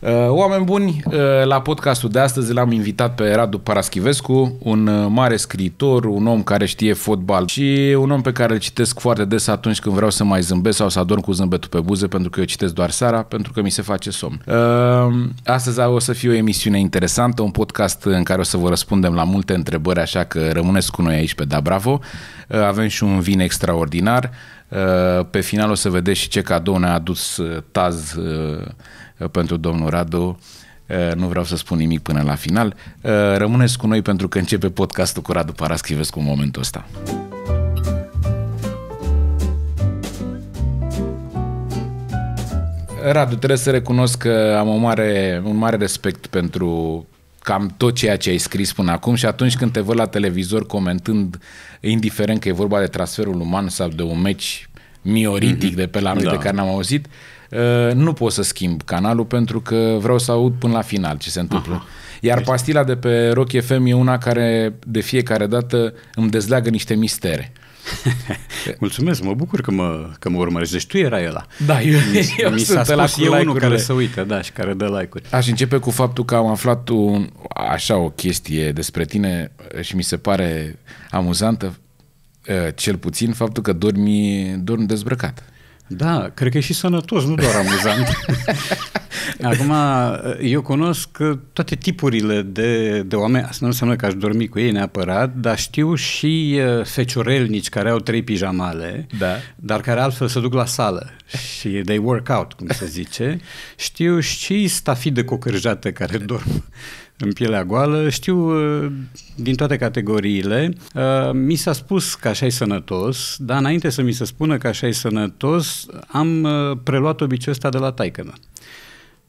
Uh, oameni buni, uh, la podcastul de astăzi l-am invitat pe Radu Paraschivescu, un uh, mare scriitor, un om care știe fotbal și un om pe care îl citesc foarte des atunci când vreau să mai zâmbesc sau să adorm cu zâmbetul pe buze, pentru că eu citesc doar seara, pentru că mi se face somn. Astăzi o să fie o emisiune interesantă, un podcast în care o să vă răspundem la multe întrebări, așa că rămâneți cu noi aici pe Da Bravo. Avem și un vin extraordinar. Pe final o să vedeți și ce cadou ne-a adus Taz pentru domnul Radu. Uh, nu vreau să spun nimic până la final. Uh, rămâneți cu noi pentru că începe podcastul cu Radu Paraschivescu în momentul ăsta. Radu, trebuie să recunosc că am o mare, un mare respect pentru cam tot ceea ce ai scris până acum și atunci când te văd la televizor comentând, indiferent că e vorba de transferul uman sau de un meci mioritic mm-hmm. de pe la noi da. de care n-am auzit, uh, Uh, nu pot să schimb canalul pentru că vreau să aud până la final ce se întâmplă. Aha. Iar pastila de pe Rock FM e una care de fiecare dată îmi dezleagă niște mistere. Mulțumesc, mă bucur că mă, că mă urmărești. Deci tu erai ăla. Da, eu, mi, eu mi s-a spus eu unul care se uită, da, și care dă like-uri. Aș începe cu faptul că am aflat un, așa o chestie despre tine și mi se pare amuzantă, uh, cel puțin faptul că dormi, dormi dezbrăcat. Da, cred că e și sănătos, nu doar amuzant. Acum, eu cunosc toate tipurile de, de oameni, asta nu înseamnă că aș dormi cu ei neapărat, dar știu și uh, feciorelnici care au trei pijamale, da. dar care altfel se duc la sală și they work out, cum se zice. Știu și stafii de cocărjate care dorm în pielea goală, știu uh, din toate categoriile. Uh, mi s-a spus că așa e sănătos, dar înainte să mi se spună că așa e sănătos, am uh, preluat obiceiul ăsta de la taică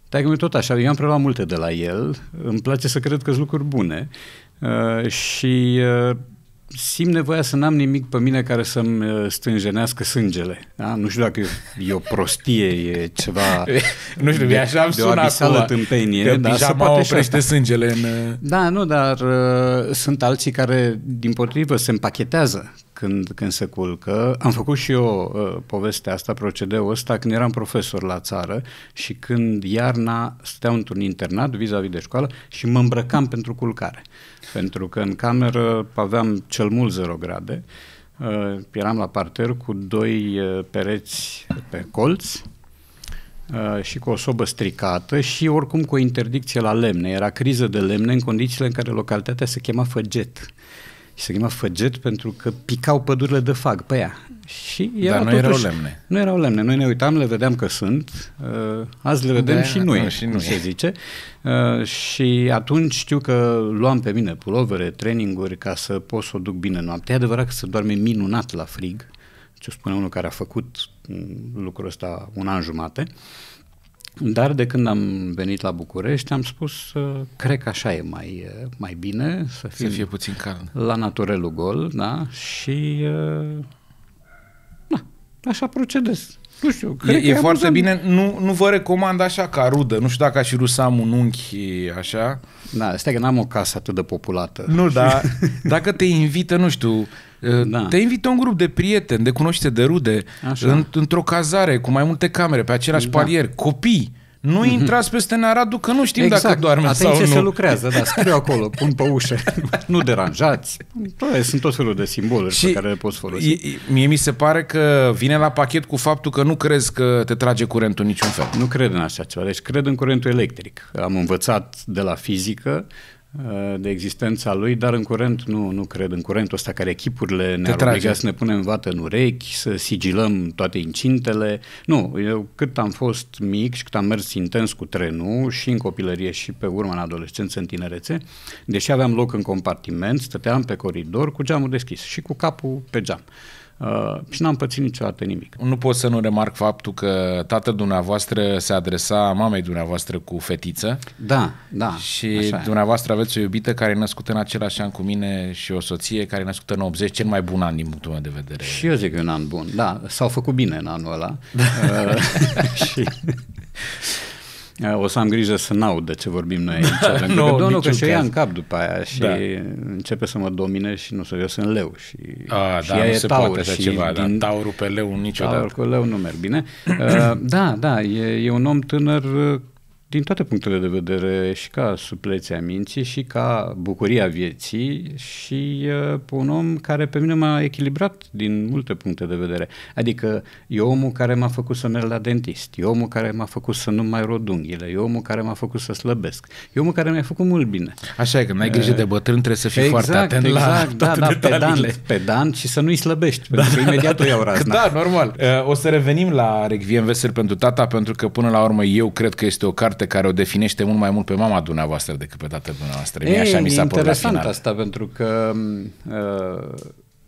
Taică tot așa, eu am preluat multe de la el, îmi place să cred că sunt lucruri bune. Și simt nevoia să n-am nimic pe mine care să-mi uh, stânjenească sângele. Da? Nu știu dacă e o prostie, e ceva nu știu, de, așa de o abisală tâmpenie. Că dar se poate oprește sângele în... Uh, da, nu, dar uh, sunt alții care, din potrivă, se împachetează când, când se culcă. Am făcut și eu uh, povestea asta, procedeul ăsta, când eram profesor la țară și când iarna stăteam într-un internat vis-a-vis de școală și mă îmbrăcam pentru culcare. Pentru că în cameră aveam cel mult 0 grade, uh, eram la parter cu doi uh, pereți pe colț, Uh, și cu o sobă stricată și oricum cu o interdicție la lemne. Era criză de lemne în condițiile în care localitatea se chema Făget și se chema Făget pentru că picau pădurile de fag pe ea. Și era Dar nu totuși, erau lemne. Nu erau lemne. Noi ne uitam, le vedeam că sunt, uh, azi le vedem de, și noi, nu, și noi, se zice. Uh, și atunci știu că luam pe mine pulovere, traininguri ca să pot să o duc bine noaptea. E adevărat că se doarme minunat la frig, ce spune unul care a făcut mm, lucrul ăsta un an jumate. Uh, dar de când am venit la București am spus, uh, cred că așa e mai, uh, mai bine, să, să fie puțin calm. La naturelul gol, da, și uh, na, așa procedez. Nu știu, cred e, că e foarte bine. Nu, nu vă recomand așa ca rudă. Nu știu dacă aș rusa am un unchi așa. Da, stai că n-am o casă atât de populată. Nu, dar dacă te invită, nu știu, da. te invită un grup de prieteni, de cunoștințe, de rude, în, într-o cazare cu mai multe camere, pe același da. palier, copii. Nu mm-hmm. intrați peste Nearadu că nu știm exact. dacă doarme Atenție sau nu. se lucrează, da, scriu acolo, pun pe ușă, nu deranjați. Toate, sunt tot felul de simboluri și pe care le poți folosi. E, mie mi se pare că vine la pachet cu faptul că nu crezi că te trage curentul niciun fel. Nu cred în așa ceva, deci cred în curentul electric. Am învățat de la fizică Uh, de existența lui, dar în curent nu, nu cred în curentul ăsta care echipurile ne-ar obliga să ne punem vată în urechi, să sigilăm toate incintele. Nu, eu cât am fost mic și cât am mers intens cu trenul și în copilărie și pe urmă în adolescență, în tinerețe, deși aveam loc în compartiment, stăteam pe coridor cu geamul deschis și cu capul pe geam. Uh, și n-am pățit niciodată nimic. Nu pot să nu remarc faptul că tatăl dumneavoastră se adresa mamei dumneavoastră cu fetiță. Da, da. Și dumneavoastră aveți o iubită care e născută în același an cu mine și o soție care e născută în 80, cel mai bun an din punctul meu de vedere. Și eu zic că e un an bun, da. S-au făcut bine în anul ăla. Da. Uh, și o să am grijă să n-aud de ce vorbim noi aici. pentru no, că domnul că și ia în cap după aia și da. începe să mă domine și nu să eu sunt leu. Și, A, și da, nu se taur, poate așa și ceva, din, da, taurul pe leu niciodată. Taurul cu leu nu merg bine. uh, da, da, e, e un om tânăr din toate punctele de vedere, și ca suplețea minții, și ca bucuria vieții și uh, un om care pe mine m-a echilibrat din multe puncte de vedere. Adică e omul care m-a făcut să merg la dentist, e omul care m-a făcut să nu mai rod unghiile, e omul care m-a făcut să slăbesc, e omul care mi-a făcut mult bine. Așa e, că n-ai grijă de bătrân, trebuie să fii exact, foarte atent exact, la da, toate da, detaliile. pedant, pedant și să nu-i slăbești, pentru că imediat o iau razna. Da, normal. Uh, O să revenim la Requiem Vesel pentru tata, pentru că până la urmă eu cred că este o carte care o definește mult mai mult pe mama dumneavoastră decât pe tatăl dumneavoastră. Mie așa mi e s-a părut la interesant final. asta, pentru că uh,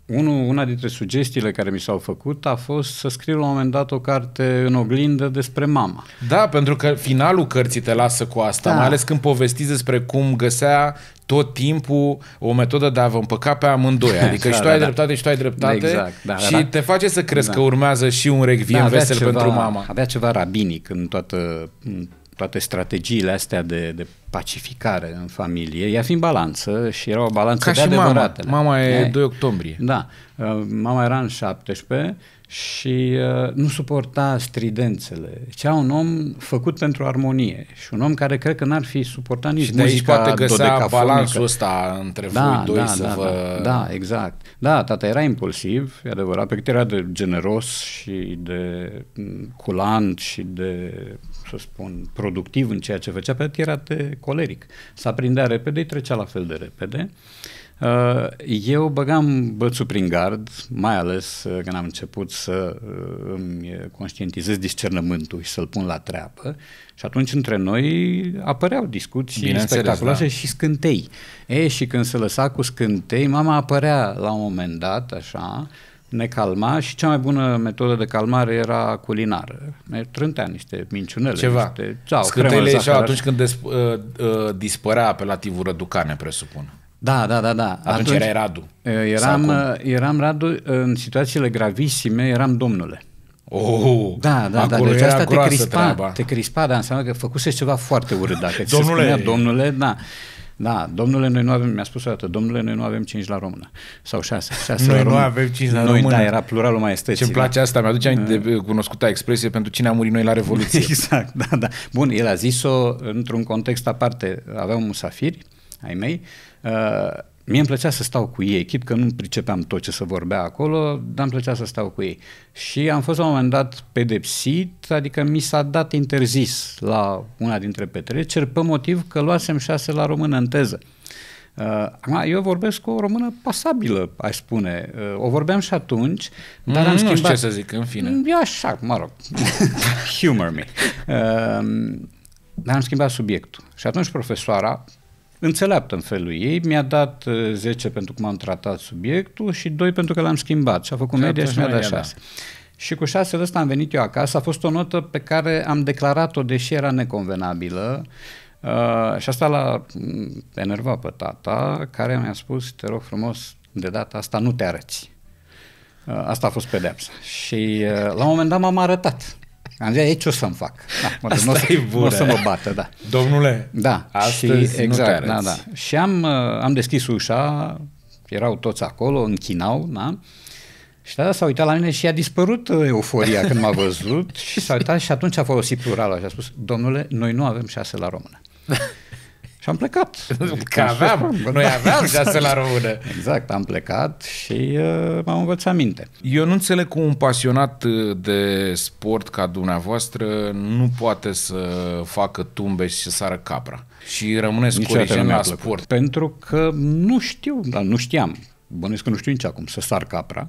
unul, una dintre sugestiile care mi s-au făcut a fost să scriu la un moment dat o carte în oglindă despre mama. Da, pentru că finalul cărții te lasă cu asta, Da. mai ales când povestiți despre cum găsea tot timpul o metodă de a vă împăca pe amândoi. Adică Da, și tu da, ai da. dreptate și tu ai dreptate Exact, da, și da. te face să crezi Da. că urmează și un Requiem avea Vesel pentru mama. Avea ceva rabinic în toată, în toate strategiile astea de, de pacificare în familie. Ea fiind balanță și era o balanță Ca de și mama. adevăratele. Mama e Eh, 2 octombrie. Da, uh, mama era în 17 și uh, nu suporta stridențele. Cea un om făcut pentru armonie și un om care cred că n-ar fi suportat nici Și de aici muzica poate găsea dodecafonică. balansul ăsta între voi doi să da, vă... da, da, exact. Da, tata era impulsiv, e adevărat, pe cât era de generos și de m, culant și de, să spun, productiv în ceea ce făcea, pe cât era de coleric. S-a prindea repede, îi trecea la fel de repede. Uh, Eu băgam bățul prin gard, mai ales uh, când am început să uh, îmi conștientizez discernământul și să-l pun la treabă și atunci între noi apăreau discuții Bineînțeles, spectaculoase da. și scântei. E, și când se lăsa cu scântei, mama apărea la un moment dat, așa, ne calma și cea mai bună metodă de calmare era culinară. Ne trântea niște minciunele, Ceva. niște ceau, Scântele cremă, ieșeau zahăr. atunci când des, uh, uh, dispărea apelativul răducane, presupun. Da, da, da, da. Atunci, erai Radu. Uh, Sau Eram, cum? uh, eram Radu, uh, în situațiile gravisime, eram domnule. Oh, Da, da, da. acolo Deci era asta te groasă crispa, treaba. te crispa, dar înseamnă că făcuse ceva foarte urât. Dacă ți se Domnule! spunea domnule, da. Da, domnule, noi nu avem, mi-a spus o dată, domnule, noi nu avem 5 la română. Sau 6. 6 Noi la nu română. avem cinci la noi, română. Da, era pluralul maestății. Ce-mi place asta, mi-aduce aminte de cunoscuta expresie pentru cine a murit noi la Revoluție. Exact, da, da. Bun, el a zis-o într-un context aparte. Aveam musafiri ai mei. Uh, mie îmi plăcea să stau cu ei, chip că nu pricepeam tot ce se vorbea acolo, dar îmi plăcea să stau cu ei. Și am fost la un moment dat pedepsit, adică mi s-a dat interzis la una dintre petreceri pe motiv că luasem șase la română în teză. Uh, acum, eu vorbesc cu o română pasabilă, aș spune. Uh, o vorbeam și atunci, dar Mm, am nu știu schimbat... ce să zic, în fine. E așa, mă rog. Humor me. Uh, dar am schimbat subiectul. Și atunci profesoara, înțeleaptă în felul ei, mi-a dat uh, 10 pentru cum am tratat subiectul și 2 pentru că l-am schimbat. Și a făcut Și media și atunci mi-a dat mai e, 6. Și cu 6 de ăsta am venit eu acasă. A fost o notă pe care am declarat-o, deși era neconvenabilă. Uh, și asta l-a mm, enervat pe tata, care mi-a spus, te rog frumos, de data asta nu te arăți. Uh, Asta a fost pedeapsa. Și uh, la un moment dat m-am arătat. Am zis, e ce o să-mi fac? Da, mă, Asta nu, o să, e nu o bună. să mă bată, da. Domnule, Da, astăzi și, nu te exact, da, arăți. da. Și am, uh, am deschis ușa, erau toți acolo, închinau, da? Și tata s-a uitat la mine și a dispărut uh, euforia când m-a văzut și s-a uitat și atunci a folosit pluralul și a spus, domnule, noi nu avem șase la română. și am plecat. că aveam, noi aveam șase la română. Exact, am plecat și uh, m-am învățat minte. Eu nu înțeleg cum un pasionat uh, de sport ca dumneavoastră nu poate să facă tumbe și să sară capra. Și rămâneți Niciodată nu corigent mi-a la plăcut. sport. Pentru că nu știu, dar nu știam. Bănuiesc că nu știu nici acum să sar capra.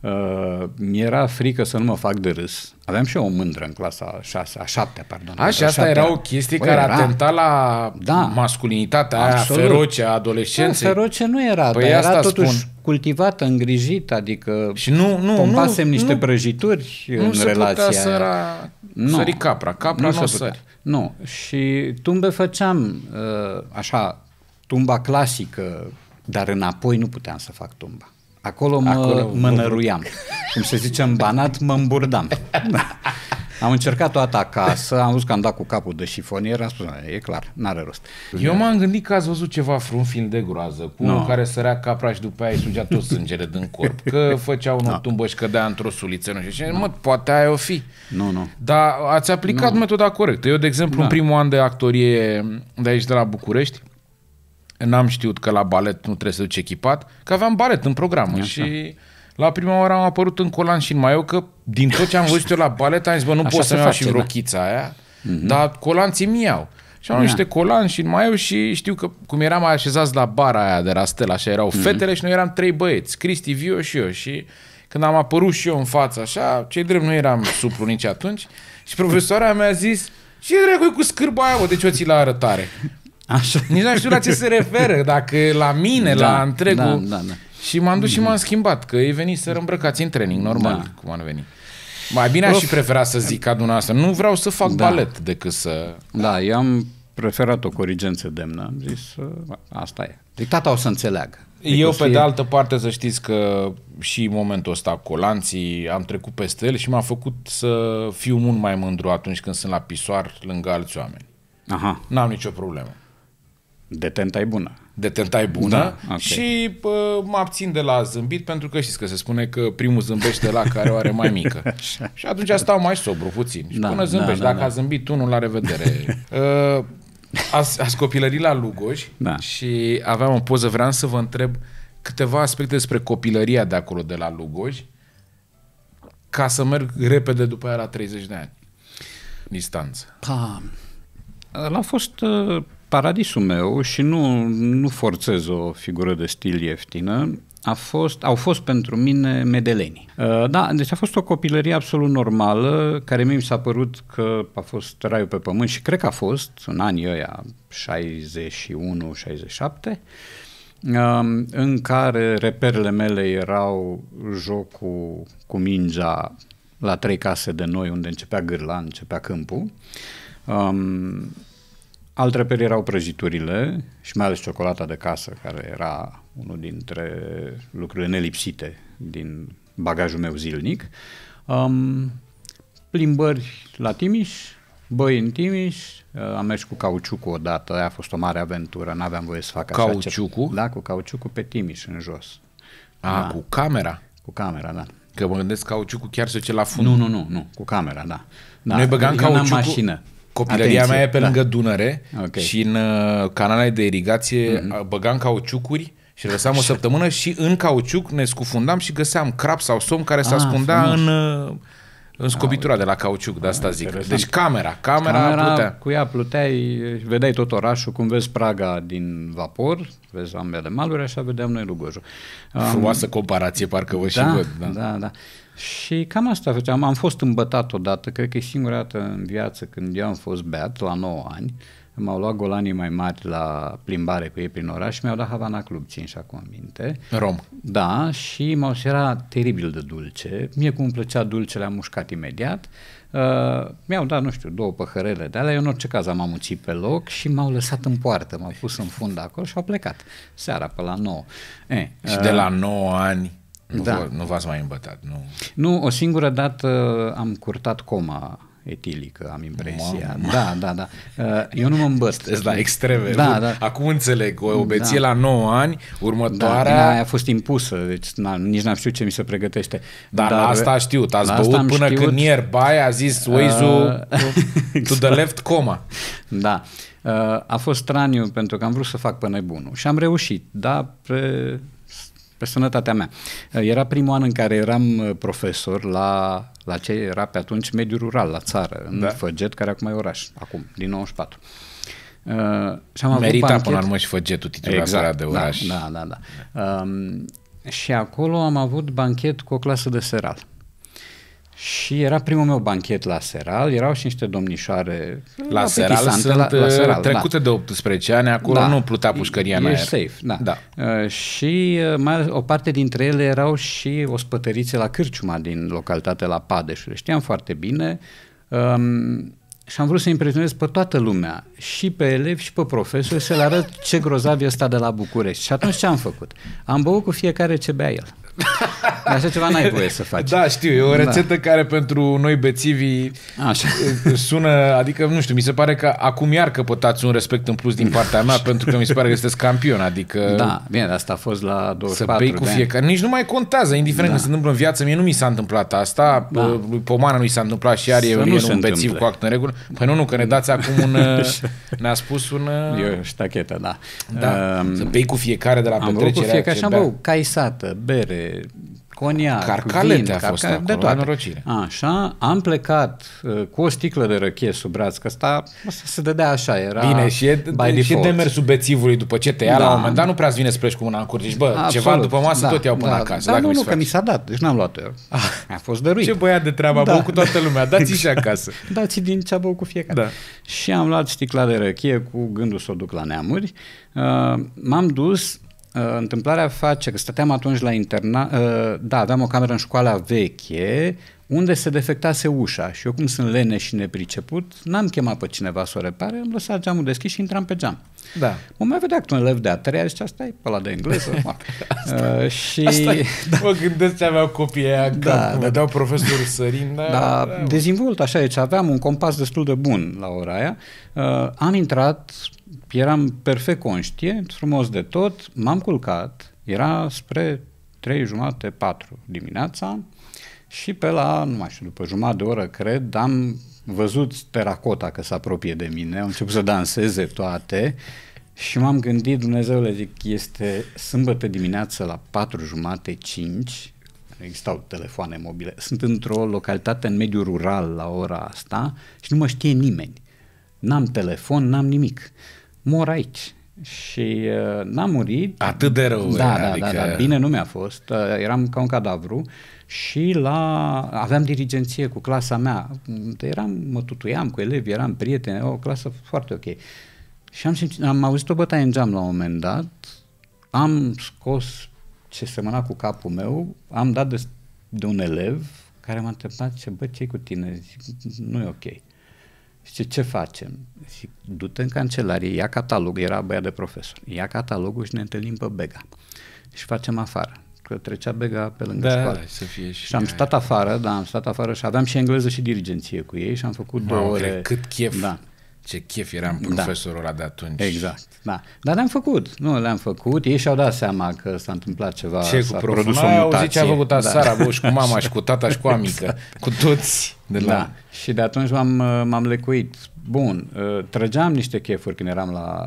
Uh, mi-era frică să nu mă fac de râs. Aveam și eu o mândră în clasa a șasea, a șaptea, pardon. A, și A asta șaptea. era o chestie Băi, care era. atenta la Da. masculinitatea aia Absolut. feroce a Da, adolescenței. feroce nu era, Păi dar era asta totuși spun. cultivată, îngrijită, adică Și nu, nu, pompasem nu, niște nu, prăjituri nu în se relația putea aia. săra, Nu. sări capra. Capra nu, se nu putea. sări. Nu. Și tumbe făceam uh, așa, tumba clasică, dar înapoi nu puteam să fac tumba. Acolo mă, Acolo Acolo mă mă năruiam. Cum se zice în banat, mă îmburdam. Am încercat toată acasă, am văzut că am dat cu capul de șifonier, am spus, e clar, n-are rost. Eu m-am gândit că ați văzut ceva, un film de groază, cu Nu. unul care sărea capraș și după aia îi sugea tot sângele din corp, că făcea unul tumbă și cădea într-o suliță, nu știu ce. Mă, poate aia o fi. Nu, nu. Dar ați aplicat metoda corectă. Eu, de exemplu, Da. în primul an de actorie de aici, de la București, n-am știut că la balet nu trebuie să duci echipat, că aveam balet în program și la prima oară am apărut în colan și în maiu, că din tot ce am văzut eu la balet am zis, bă, nu Așa pot se să-mi iau și face, da. rochița aia, dar colanții mi iau. Și am Da. niște colan și în maiu și știu că cum eram așezați la bara aia de Rastel, așa erau fetele și noi eram trei băieți, Cristi, Vio și eu și când am apărut și eu în față așa, cei drept nu eram suplu nici atunci și profesoara mea a zis ce dracu cu scârba aia, bă, de ce o ții la arătare? Așa. Nici nu știu la ce se referă, dacă la mine, Da, la întregul... da, da, da. Și m-am dus și m-am schimbat, că ei veni să îmbrăcați în training, normal, Da. cum ar veni. Mai bine aș și prefera să zic ca dumneavoastră, nu vreau să fac Da. balet decât să... Da, eu am preferat o corigență demnă. Am zis, uh, bă, asta e. Deci tata o să înțeleagă. Adică Eu, o să pe fie- de altă parte, să știți că și în momentul ăsta cu colanții am trecut peste el și m-a făcut să fiu mult mai mândru atunci când sunt la pisoar lângă alți oameni. Aha, N-am nicio problemă. Detenta e bună. Detenta e bună Da, ok. și pă, mă abțin de la zâmbit pentru că știți că se spune că primul zâmbește la care o are mai mică. Așa. Și atunci stau mai sobru puțin. Și Da, până zâmbești, da, da, dacă da. a zâmbit unul, la revedere. uh, ați, ați copilărit la Lugoj Da. și aveam o poză, vreau să vă întreb câteva aspecte despre copilăria de acolo, de la Lugoj, ca să merg repede după aia la 30 de ani. Distanță. Pa, ăla a fost uh, paradisul meu și nu, nu forțez o figură de stil ieftină. A fost, au fost pentru mine medelenii. Uh, da, deci a fost o copilărie absolut normală, care mie mi s-a părut că a fost raiul pe pământ și cred că a fost în anii ăia 61-67, um, în care reperele mele erau jocul cu mingea la trei case de noi, unde începea gârla, începea câmpul. Um, alt reper erau prăjiturile și mai ales ciocolata de casă, care era unul dintre lucrurile nelipsite din bagajul meu zilnic. Um, plimbări la Timiș, băi în Timiș, uh, am mers cu cauciucul odată, aia a fost o mare aventură, n-aveam voie să fac așa Cauciucul? Ce... Da, cu cauciucul pe Timiș, în jos. A, cu camera. Cu camera, da. Că mă gândesc cauciucul chiar se duce la fund. Nu, nu, nu, nu, cu camera, da. da. Noi băgam Eu n-am cauciucul, mașină. Copilăria Atenție, mea e pe da. lângă Dunăre Ok. și în uh, canalele de irigație Mhm. mm-hmm. băgam cauciucuri și le lăsam o săptămână și în cauciuc ne scufundam și găseam crap sau somn care se Ah, ascundea frumos. în, uh, în scobitura de la cauciuc, de asta zic. interesant. Deci camera, camera, Camera, plutea. cu ea pluteai, vedeai tot orașul, cum vezi Praga din vapor, vezi ambele maluri, așa vedeam noi Lugojul. Um, Frumoasă comparație, parcă vă și da, văd. da, da, da. Și cam asta făceam. Am fost îmbătat odată, cred că e singura dată în viață când eu am fost beat, la 9 ani. M-au luat golanii mai mari la plimbare cu ei prin oraș și mi-au dat Havana Club, țin și acum minte. Rom. Da, și m-au și era teribil de dulce. Mie cum îmi plăcea dulcele, am mușcat imediat. Uh, mi-au dat, nu știu, două păhărele de alea. Eu, în orice caz, am amuțit pe loc și m-au lăsat în poartă. M-au pus în fund acolo și au plecat. Seara, pe la 9. Eh, Și de la 9 ani nu, da. vă, nu v-ați mai îmbătat. Nu. Nu, o singură dată am curtat coma etilică, am impresia. Da, da, da. Uh, Eu nu mă îmbăt. Sunteți la extreme. Da, nu? da. Acum înțeleg, o obeție Da. la 9 ani, Da, următoarea... da, aia a fost impusă, deci na, nici n-am știut ce mi se pregătește. Dar, la asta știut, ați la băut asta am până știut. când nearby a zis Waze-ul to the left coma. Da. Uh, A fost straniu pentru că am vrut să fac pe nebunul și am reușit, da, pe, pe sănătatea mea. Uh, Era primul an în care eram uh, profesor la, la ce era pe atunci mediul rural, la țară, în Da. da. Făget, care acum e oraș, acum, din 94. Uh, și am avut Merita banchet- până la urmă și făgetul titulația de oraș. Da, da, da. da. Um, și acolo am avut banchet cu o clasă de seral. Și era primul meu banchet la seral, erau și niște domnișoare La Seral apetisante sunt la, la seral, trecute de 18 ani, acolo Da. nu plutea pușcăria în e aer. safe, da. da. Uh, și uh, mai ales o parte dintre ele erau și ospătărițe la Cârciuma din localitatea la Padeș. Le știam foarte bine um, și am vrut să impresionez pe toată lumea, și pe elevi și pe profesori, să le arăt ce grozav e ăsta de la București. Și atunci ce am făcut? Am băut cu fiecare ce bea el. Așa ceva n-ai voie să faci. Da, știu, e o Da. rețetă care pentru noi bețivii Așa. sună, adică nu știu, mi se pare că acum iar căpătați un respect în plus din partea mea pentru că mi se pare că sunteți campion, adică Da, bine, dar asta a fost la să 24 bei cu de ani. fiecare. Nici nu mai contează, indiferent Da. că se întâmplă în viață. Mie nu mi s-a întâmplat asta, Da. da. lui Pomana nu i s-a întâmplat și iar Să e, nu e se un bețiv întâmple. cu act în regulă. Păi nu, nu, că ne dați acum un... uh, ne-a spus un... uh, E o ștachetă, da. Da, Um, să bei cu fiecare de la am băut cu petrecerea fiecare ce și am bea. băut caisată, bere, coniac, Carcalete vin, a fost carca- acolo, de la toate. norocire. Așa, am plecat uh, cu o sticlă de răchie sub braț, că asta, asta se dădea așa, era Bine, și e, by și default. demersul bețivului după ce te ia Da. la un moment dat, nu prea îți vine să pleci cu mâna în curte. Zici, bă, Absolut, ceva după masă da, tot iau până da, acasă. Da, dacă nu, mi se nu, că face. mi s-a dat, deci n-am luat-o eu. A fost dăruit. Ce băiat de treabă, a Da. băut cu toată lumea, dați și acasă. Dați din ce a băut cu fiecare. Da. Și am luat sticla de răchie cu gândul să o duc la neamuri. Uh, m-am dus, uh, întâmplarea face că stăteam atunci la internat, uh, da, aveam o cameră în școala veche, unde se defectase ușa și eu cum sunt lene și nepriceput, n-am chemat pe cineva să o repare, am lăsat geamul deschis și intram pe geam. Da. Mă mai vedea cu un elev de a treia, zicea, asta e pe ăla de engleză. mă. uh, și... Asta e. Mă gândesc ce aveau copiii aia în Da, cap, da. cum vedeau profesorul sărind. Da, Dar da. dezvolt așa, deci aveam un compas destul de bun la ora aia. Uh, am intrat, eram perfect conștient, frumos de tot, m-am culcat, era spre 3 jumate, 4 dimineața și pe la, nu mai știu, după jumătate de oră, cred, am văzut teracota că se apropie de mine, au început să danseze toate și m-am gândit, Dumnezeule, zic, este sâmbătă dimineață la 4 jumate, 5, nu existau telefoane mobile. Sunt într-o localitate în mediul rural la ora asta și nu mă știe nimeni. N-am telefon, n-am nimic. Mor aici. Și uh, n-am murit. Atât de rău Da, era, da, adică- da, da, bine nu mi-a fost. Uh, eram ca un cadavru și la aveam dirigenție cu clasa mea. Eram, mă tutuiam cu elevi, eram prieteni, o clasă foarte ok. Și am, simțit, am auzit o bătaie în geam la un moment dat, am scos ce semăna cu capul meu, am dat de, de un elev care m-a întrebat, ce bă, ce cu tine? Zic, nu e ok. Zice, ce facem? Zic, du-te în cancelarie, ia catalog, era băiat de profesor, ia catalogul și ne întâlnim pe Bega. Și facem afară. Că trecea Bega pe lângă Da, școală. da, să fie și Și am aia. stat afară, da, am stat afară și aveam și engleză și dirigenție cu ei și am făcut două Mamă, ore. cred, cât chef. Da. Ce chef era în profesorul ăla de atunci. Exact, da. Dar le-am făcut, nu, le-am făcut. Ei și-au dat seama că s-a întâmplat ceva, Ce cu s-a proful? produs o N-ai mutație. auzit ce a făcut da. Sara, bă, și cu mama, și cu tata, și cu amică. Cu toți de la... Da, și de atunci m-am, m-am lecuit. Bun, uh, trăgeam niște chefuri când eram la,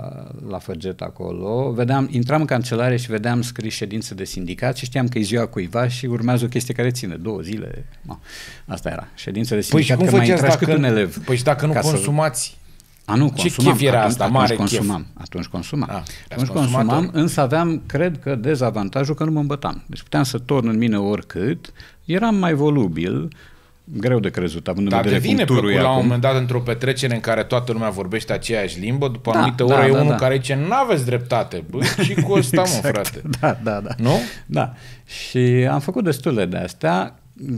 la Făget acolo, vedeam, intram în cancelare și vedeam scris ședință de sindicat și știam că e ziua cuiva și urmează o chestie care ține două zile. No, asta era, ședință de Păi și sindicat, cum că mai făceați intra și cât dacă, un elev. păi și dacă nu ca să- consumați? A, nu, Ce consumam. chef era atunci, asta? atunci Mare consumam. chef. Atunci consumam. Ah, atunci erați consumator. consumam, însă aveam, cred că, dezavantajul că nu mă îmbătam. Deci puteam să torn în mine oricât, eram mai volubil, greu de crezut, având în Dar vedere devine cum turul plăcut e la un acum. moment dat într-o petrecere în care toată lumea vorbește aceeași limbă, după o Da, anumită da, oră e da, unul da. care zice, n-aveți dreptate. Băi, și cu ăsta, mă, frate. Da, da, da. Nu? Da. Și am făcut destule de astea.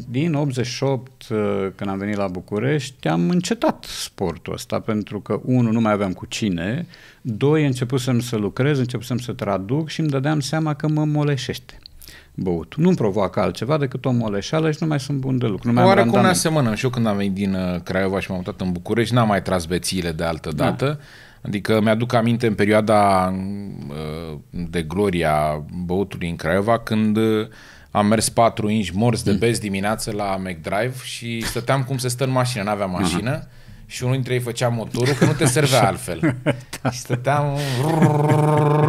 Din 88, uh, când am venit la București, am încetat sportul ăsta, pentru că, unu, nu mai aveam cu cine, doi, începusem să lucrez, începusem să traduc și îmi dădeam seama că mă moleșește băut. Nu-mi provoacă altceva decât o moleșeală și nu mai sunt bun de lucru. Nu mai am Oarecum ne randament. asemănăm. Și eu când am venit din uh, Craiova și m-am mutat în București, n-am mai tras bețiile de altă Da. dată. Adică mi-aduc aminte în perioada uh, de gloria băutului în Craiova, când uh, am mers patru inci morți de bezi dimineață la McDrive și stăteam cum se stă în mașină, n-aveam mașină. Și unul dintre ei făcea motorul, că nu te servea altfel. Și stăteam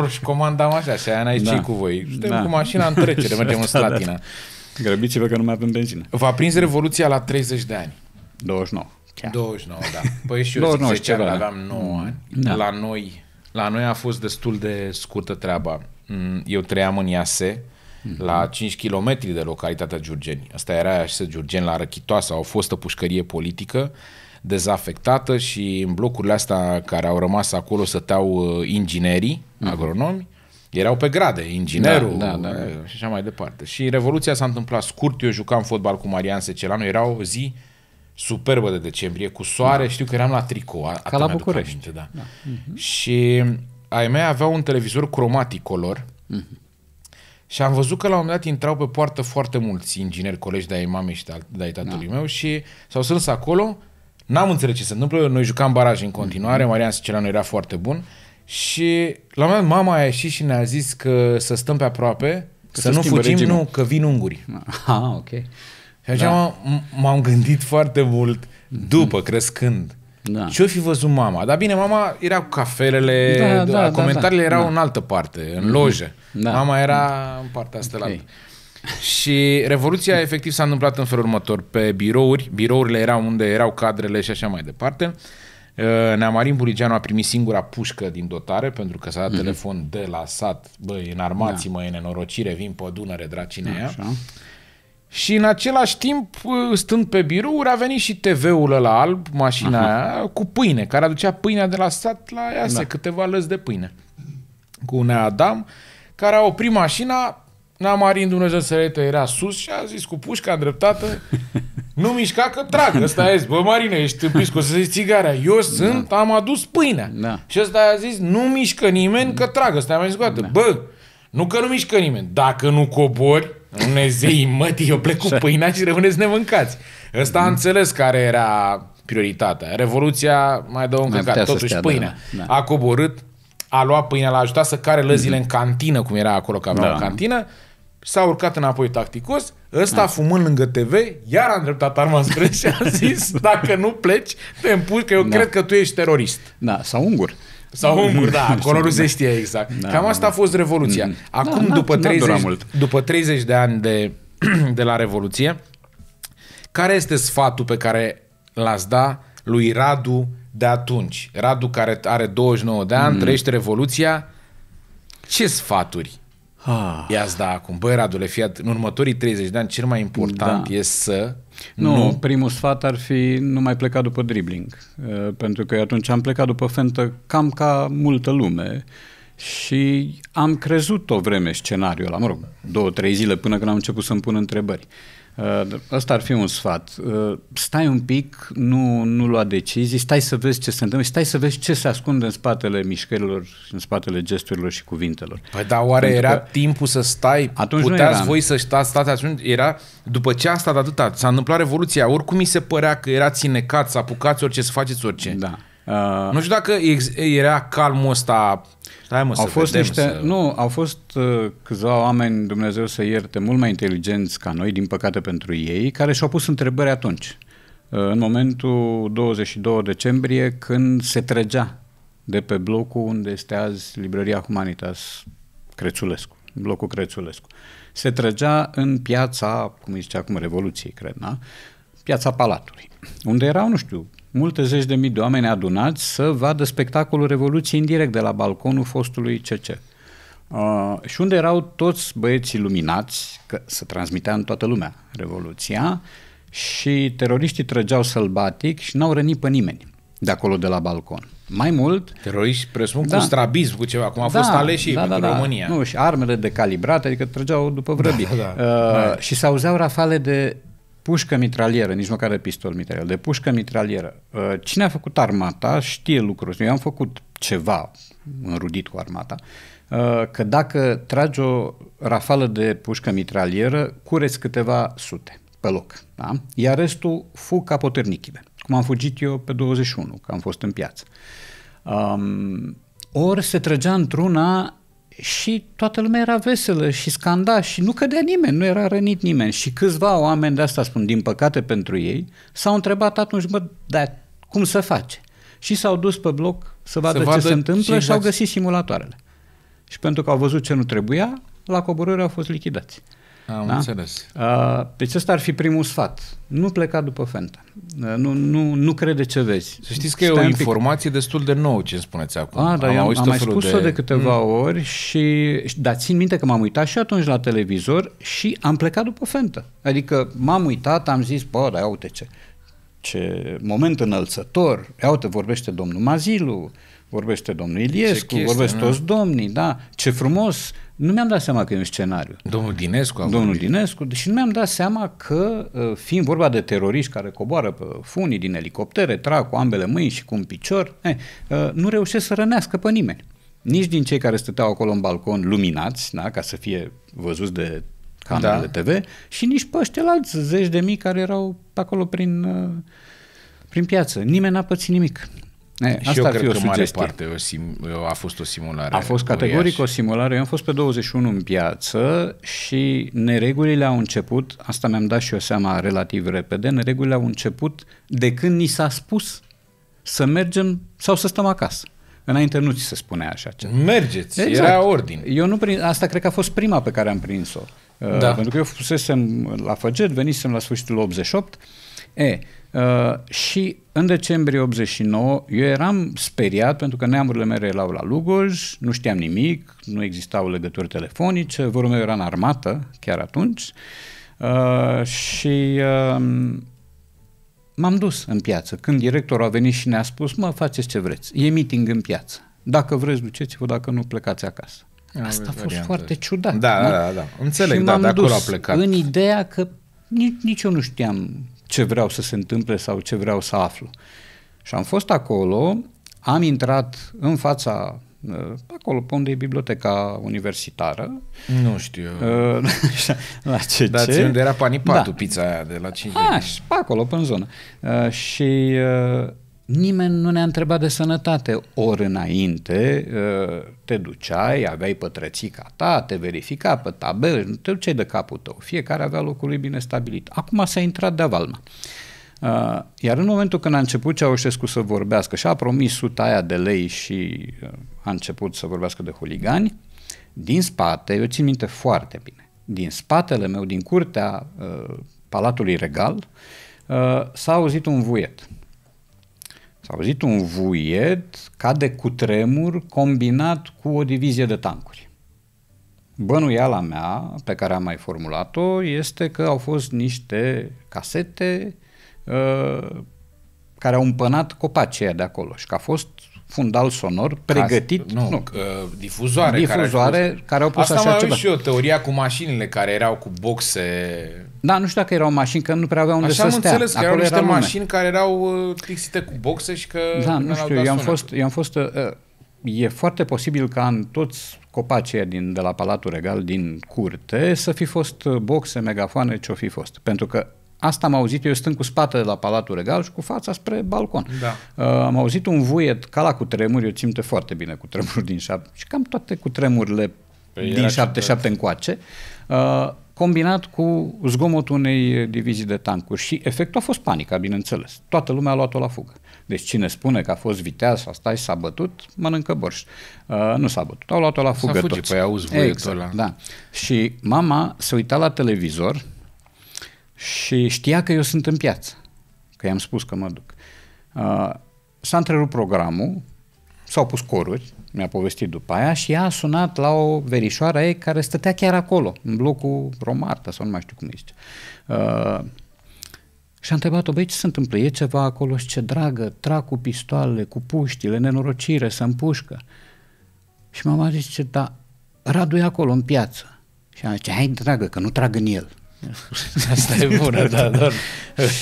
și comandam așa, și aia n-ai Da. da. cu voi. Suntem Da. cu mașina în trecere, mergem în Da, da, da. Slatina. Grăbiți-vă că nu mai avem benzină. V-a prins Revoluția la 30 de ani. 29. Chiar. 29, da. Păi și eu 29 zic 10 ani, ceva, da. aveam 9 ani. Da. La noi, la noi a fost destul de scurtă treaba. Mm, Eu trăiam în Iase, Mhm. la 5 km de localitatea Giurgeni. Asta era Iase Giurgeni la Răchitoasa, o fostă pușcărie politică dezafectată și în blocurile astea care au rămas acolo stăteau uh, inginerii, agronomi, erau pe grade, inginerul Mhm. Da, da, da. eh, și așa mai departe. Și Revoluția s-a întâmplat scurt, eu jucam fotbal cu Marian Secelanu, era o zi superbă de decembrie, cu soare, da. știu că eram la tricou. a- atât la mi-aduc București. Aminte, da. Da. Și ai mei aveau un televizor cromatic color Mhm. Și am văzut că la un moment dat intrau pe poartă foarte mulți ingineri, colegi de-ai mamei și de-ai tatălui da. meu și s-au strâns acolo. N-am înțeles ce se întâmplă, noi jucam baraj în continuare, mm-hmm. Marian Siceleanu era foarte bun și la un moment dat mama a ieșit și ne-a zis că să stăm pe aproape, că să nu fugim, regimul. nu, că vin unguri. Ah, ok. Și atunci da. m-am gândit foarte mult după, crescând. Da. Ce-o fi văzut mama? Dar bine, mama era cu cafelele, da, da, da, comentariile da, da. erau da. în altă parte, în lojă. Da. Mama era în partea asta okay. Și revoluția efectiv s-a întâmplat în felul următor. Pe birouri, birourile erau unde erau cadrele și așa mai departe. Uh, Neamarin Burigeanu a primit singura pușcă din dotare pentru că s-a dat mm-hmm. telefon de la sat. Băi, înarmați-mă, da. e nenorocire, vin pe Dunăre, dracine ea. Și în același timp, stând pe birouri, a venit și TV-ul ăla alb, mașina Aha. aia, cu pâine, care aducea pâinea de la sat la ea, da. câteva lăzi de pâine. Cu un Adam, care a oprit mașina, n-a marin Dumnezeu să era sus și a zis cu pușca îndreptată, nu mișca că trag. Ăsta a zis, bă Marine, ești împis, că o să zici țigarea. Eu sunt, da. am adus pâinea. Da. Și ăsta a zis, nu mișcă nimeni că trag. Ăsta a mai zis, da. bă, nu că nu mișcă nimeni, dacă nu cobori, Dumnezei, mătii, eu plec cu pâinea și rămâneți nemâncați. Ăsta a înțeles care era prioritatea. Revoluția mai dă un căcat, totuși pâinea. Da, da. A coborât, a luat pâinea, l-a ajutat să care lăzile mm-hmm. în cantină, cum era acolo, că avea da. o cantină, s-a urcat înapoi tacticos, ăsta da. fumând lângă TV, iar a îndreptat arma spre și a zis, dacă nu pleci, te împuși, că eu da. cred că tu ești terorist. Da, sau ungur. Sau ungur, da, acolo nu se știe exact. Da, Cam asta a fost Revoluția. Mm. Acum, da, după, 30, mult. după 30 de ani de, de la Revoluție, care este sfatul pe care l-ați da lui Radu de atunci? Radu care are 29 de ani, mm. trăiește Revoluția, ce sfaturi ah. i-ați da acum? Băi, Radu, fiat, în următorii 30 de ani, cel mai important da. e să nu, nu, primul sfat ar fi nu mai pleca după dribbling, uh, pentru că atunci am plecat după fentă cam ca multă lume și am crezut o vreme scenariul ăla, mă rog, două, trei zile până când am început să-mi pun întrebări. Ăsta uh, ar fi un sfat. Uh, stai un pic, nu, nu lua decizii, stai să vezi ce se întâmplă, stai să vezi ce se ascunde în spatele mișcărilor, în spatele gesturilor și cuvintelor. Păi dar oare Pentru era timpul să stai? Atunci Puteați voi să stați, stați atunci? Era, după ce a stat atâta, s-a întâmplat revoluția, oricum mi se părea că erați înecați, să apucați orice, să faceți orice. Da. Uh, nu știu dacă era calmul ăsta Stai mă, au fost vedem, niște, să... Nu, au fost uh, câțiva oameni, Dumnezeu să ierte, mult mai inteligenți ca noi, din păcate pentru ei, care și-au pus întrebări atunci. Uh, în momentul 22 decembrie, când se trăgea de pe blocul unde este azi Librăria Humanitas Crețulescu, blocul Crețulescu. Se trăgea în piața, cum îi zice acum, Revoluției, cred, da? Piața Palatului, unde erau, nu știu, multe zeci de mii de oameni adunați să vadă spectacolul Revoluției în direct de la balconul fostului CC. Uh, și unde erau toți băieții luminați, că se transmitea în toată lumea Revoluția, și teroriștii trăgeau sălbatic și n-au rănit pe nimeni de acolo de la balcon. Mai mult... Teroriști, presupun, da. cu strabism, cu ceva, cum a da, fost aleși da, da, da. România. Nu, și armele decalibrate, adică trăgeau după vrăbi. Da, da. Uh, da. Și se auzeau rafale de pușcă mitralieră, nici măcar de pistol mitralieră, de pușcă mitralieră. Uh, cine a făcut armata știe lucrul ăsta. Eu am făcut ceva înrudit cu armata, uh, că dacă tragi o rafală de pușcă mitralieră, cureți câteva sute pe loc. Da? Iar restul fug ca poternichile, cum am fugit eu pe 21, că am fost în piață. Um, ori se trăgea într-una și toată lumea era veselă și scanda și nu cădea nimeni, nu era rănit nimeni. Și câțiva oameni de asta spun, din păcate pentru ei, s-au întrebat atunci, bă, dar cum să face? Și s-au dus pe bloc să vadă, să vadă ce se întâmplă și au găsit simulatoarele. Și pentru că au văzut ce nu trebuia, la coborâre au fost lichidați. Am da? înțeles. Deci ăsta ar fi primul sfat. Nu pleca după fenta. Nu, nu, nu crede ce vezi. Să știți că Stai e o informație destul de nouă ce spuneți acum. A, dar am, am, am mai spus-o de... de câteva mm. ori și, dar țin minte că m-am uitat și atunci la televizor și am plecat după fentă. Adică m-am uitat, am zis, bă, dar uite ce, ce moment înălțător, ia uite, vorbește domnul Mazilu, vorbește domnul Iliescu, chestie, vorbesc toți domnii, da, ce frumos. Nu mi-am dat seama că e un scenariu. Domnul Dinescu a Domnul vorbit. Dinescu, și nu mi-am dat seama că, uh, fiind vorba de teroriști care coboară pe funii din elicoptere, trag cu ambele mâini și cu un picior, eh, uh, nu reușesc să rănească pe nimeni. nici din cei care stăteau acolo în balcon luminați, da, ca să fie văzuți de camerele da. TV, și nici pe ăștia alți zeci de mii care erau pe acolo prin, uh, prin piață. Nimeni n-a pățit nimic. E, și asta eu cred că mare parte o sim- a fost o simulare. A fost categoric uriaș. o simulare. Eu am fost pe 21 în piață și neregulile au început, asta mi-am dat și eu seama relativ repede, neregulile au început de când ni s-a spus să mergem sau să stăm acasă. Înainte nu ți se spunea așa ceva. Mergeți, exact. era ordin. Eu nu prin, asta cred că a fost prima pe care am prins-o. Da. Uh, pentru că eu fusesem la Făget, venisem la sfârșitul 88. E, uh, și în decembrie 89 eu eram speriat pentru că neamurile mele erau la Lugoj, nu știam nimic, nu existau legături telefonice, vorul meu era în armată chiar atunci uh, și uh, m-am dus în piață. Când directorul a venit și ne-a spus, mă, faceți ce vreți, e meeting în piață. Dacă vreți, duceți-vă, dacă nu, plecați acasă. Asta a fost foarte ciudat. Da, da, da, da. Înțeleg, și da, de acolo a plecat. în ideea că nici, nici eu nu știam ce vreau să se întâmple sau ce vreau să aflu. Și am fost acolo, am intrat în fața uh, acolo pe unde e biblioteca universitară. Nu știu. Uh, la ce? Da, unde era panipatul, da. pizza aia de la 5 Ah, și pe acolo, pe în zonă. Uh, și uh, nimeni nu ne-a întrebat de sănătate. Ori înainte uh, te duceai, aveai pătrățica ta, te verifica pe tabel, nu te duceai de capul tău. Fiecare avea locul lui bine stabilit. Acum s-a intrat de avalma. Uh, iar în momentul când a început Ceaușescu să vorbească și a promis suta aia de lei și uh, a început să vorbească de huligani, din spate, eu țin minte foarte bine, din spatele meu, din curtea Palatului Regal, s-a auzit un vuiet S-a auzit un vuiet ca de cutremur combinat cu o divizie de tancuri. Bănuiala mea, pe care am mai formulat-o, este că au fost niște casete uh, care au împănat copacii de acolo și că a fost fundal sonor pregătit. Cas, nu, nu uh, difuzoare. Difuzoare care, care au pus Asta așa ceva. și eu, teoria cu mașinile care erau cu boxe. Da, nu știu dacă erau mașini, că nu prea aveau unde așa să stea. Așa am înțeles că erau niște era mașini care erau uh, cu boxe și că Da, nu știu, eu am, fost, eu am fost... Uh, e foarte posibil ca în toți copacii din, de la Palatul Regal, din curte, să fi fost uh, boxe, megafoane, ce-o fi fost. Pentru că Asta am auzit, eu stând cu spatele la Palatul Regal și cu fața spre balcon. Da. Uh, am auzit un vuiet ca la cutremur, eu țin foarte bine cu tremuri din șapte și cam toate cutremurile păi din șapte, șapte încoace, uh, combinat cu zgomotul unei divizii de tancuri și efectul a fost panica, bineînțeles. Toată lumea a luat-o la fugă. Deci cine spune că a fost viteaz, a stat și s-a bătut, mănâncă borș. Uh, nu s-a bătut, au luat-o la fugă s-a fugit, toți. Păi auzi exact, ăla. Da. Și mama se uita la televizor, și știa că eu sunt în piață, că i-am spus că mă duc. Uh, s-a întrerupt programul, s-au pus coruri, mi-a povestit după aia și ea a sunat la o verișoară ei care stătea chiar acolo, în blocul Romarta sau nu mai știu cum este. Uh, și a întrebat-o, băi, ce se întâmplă? E ceva acolo? Și ce dragă, trag cu pistoalele, cu puștile, nenorocire, să împușcă. Și mama zice, da, Radu e acolo, în piață. Și a zis, hai, dragă, că nu trag în el. Asta e bună, da, doar.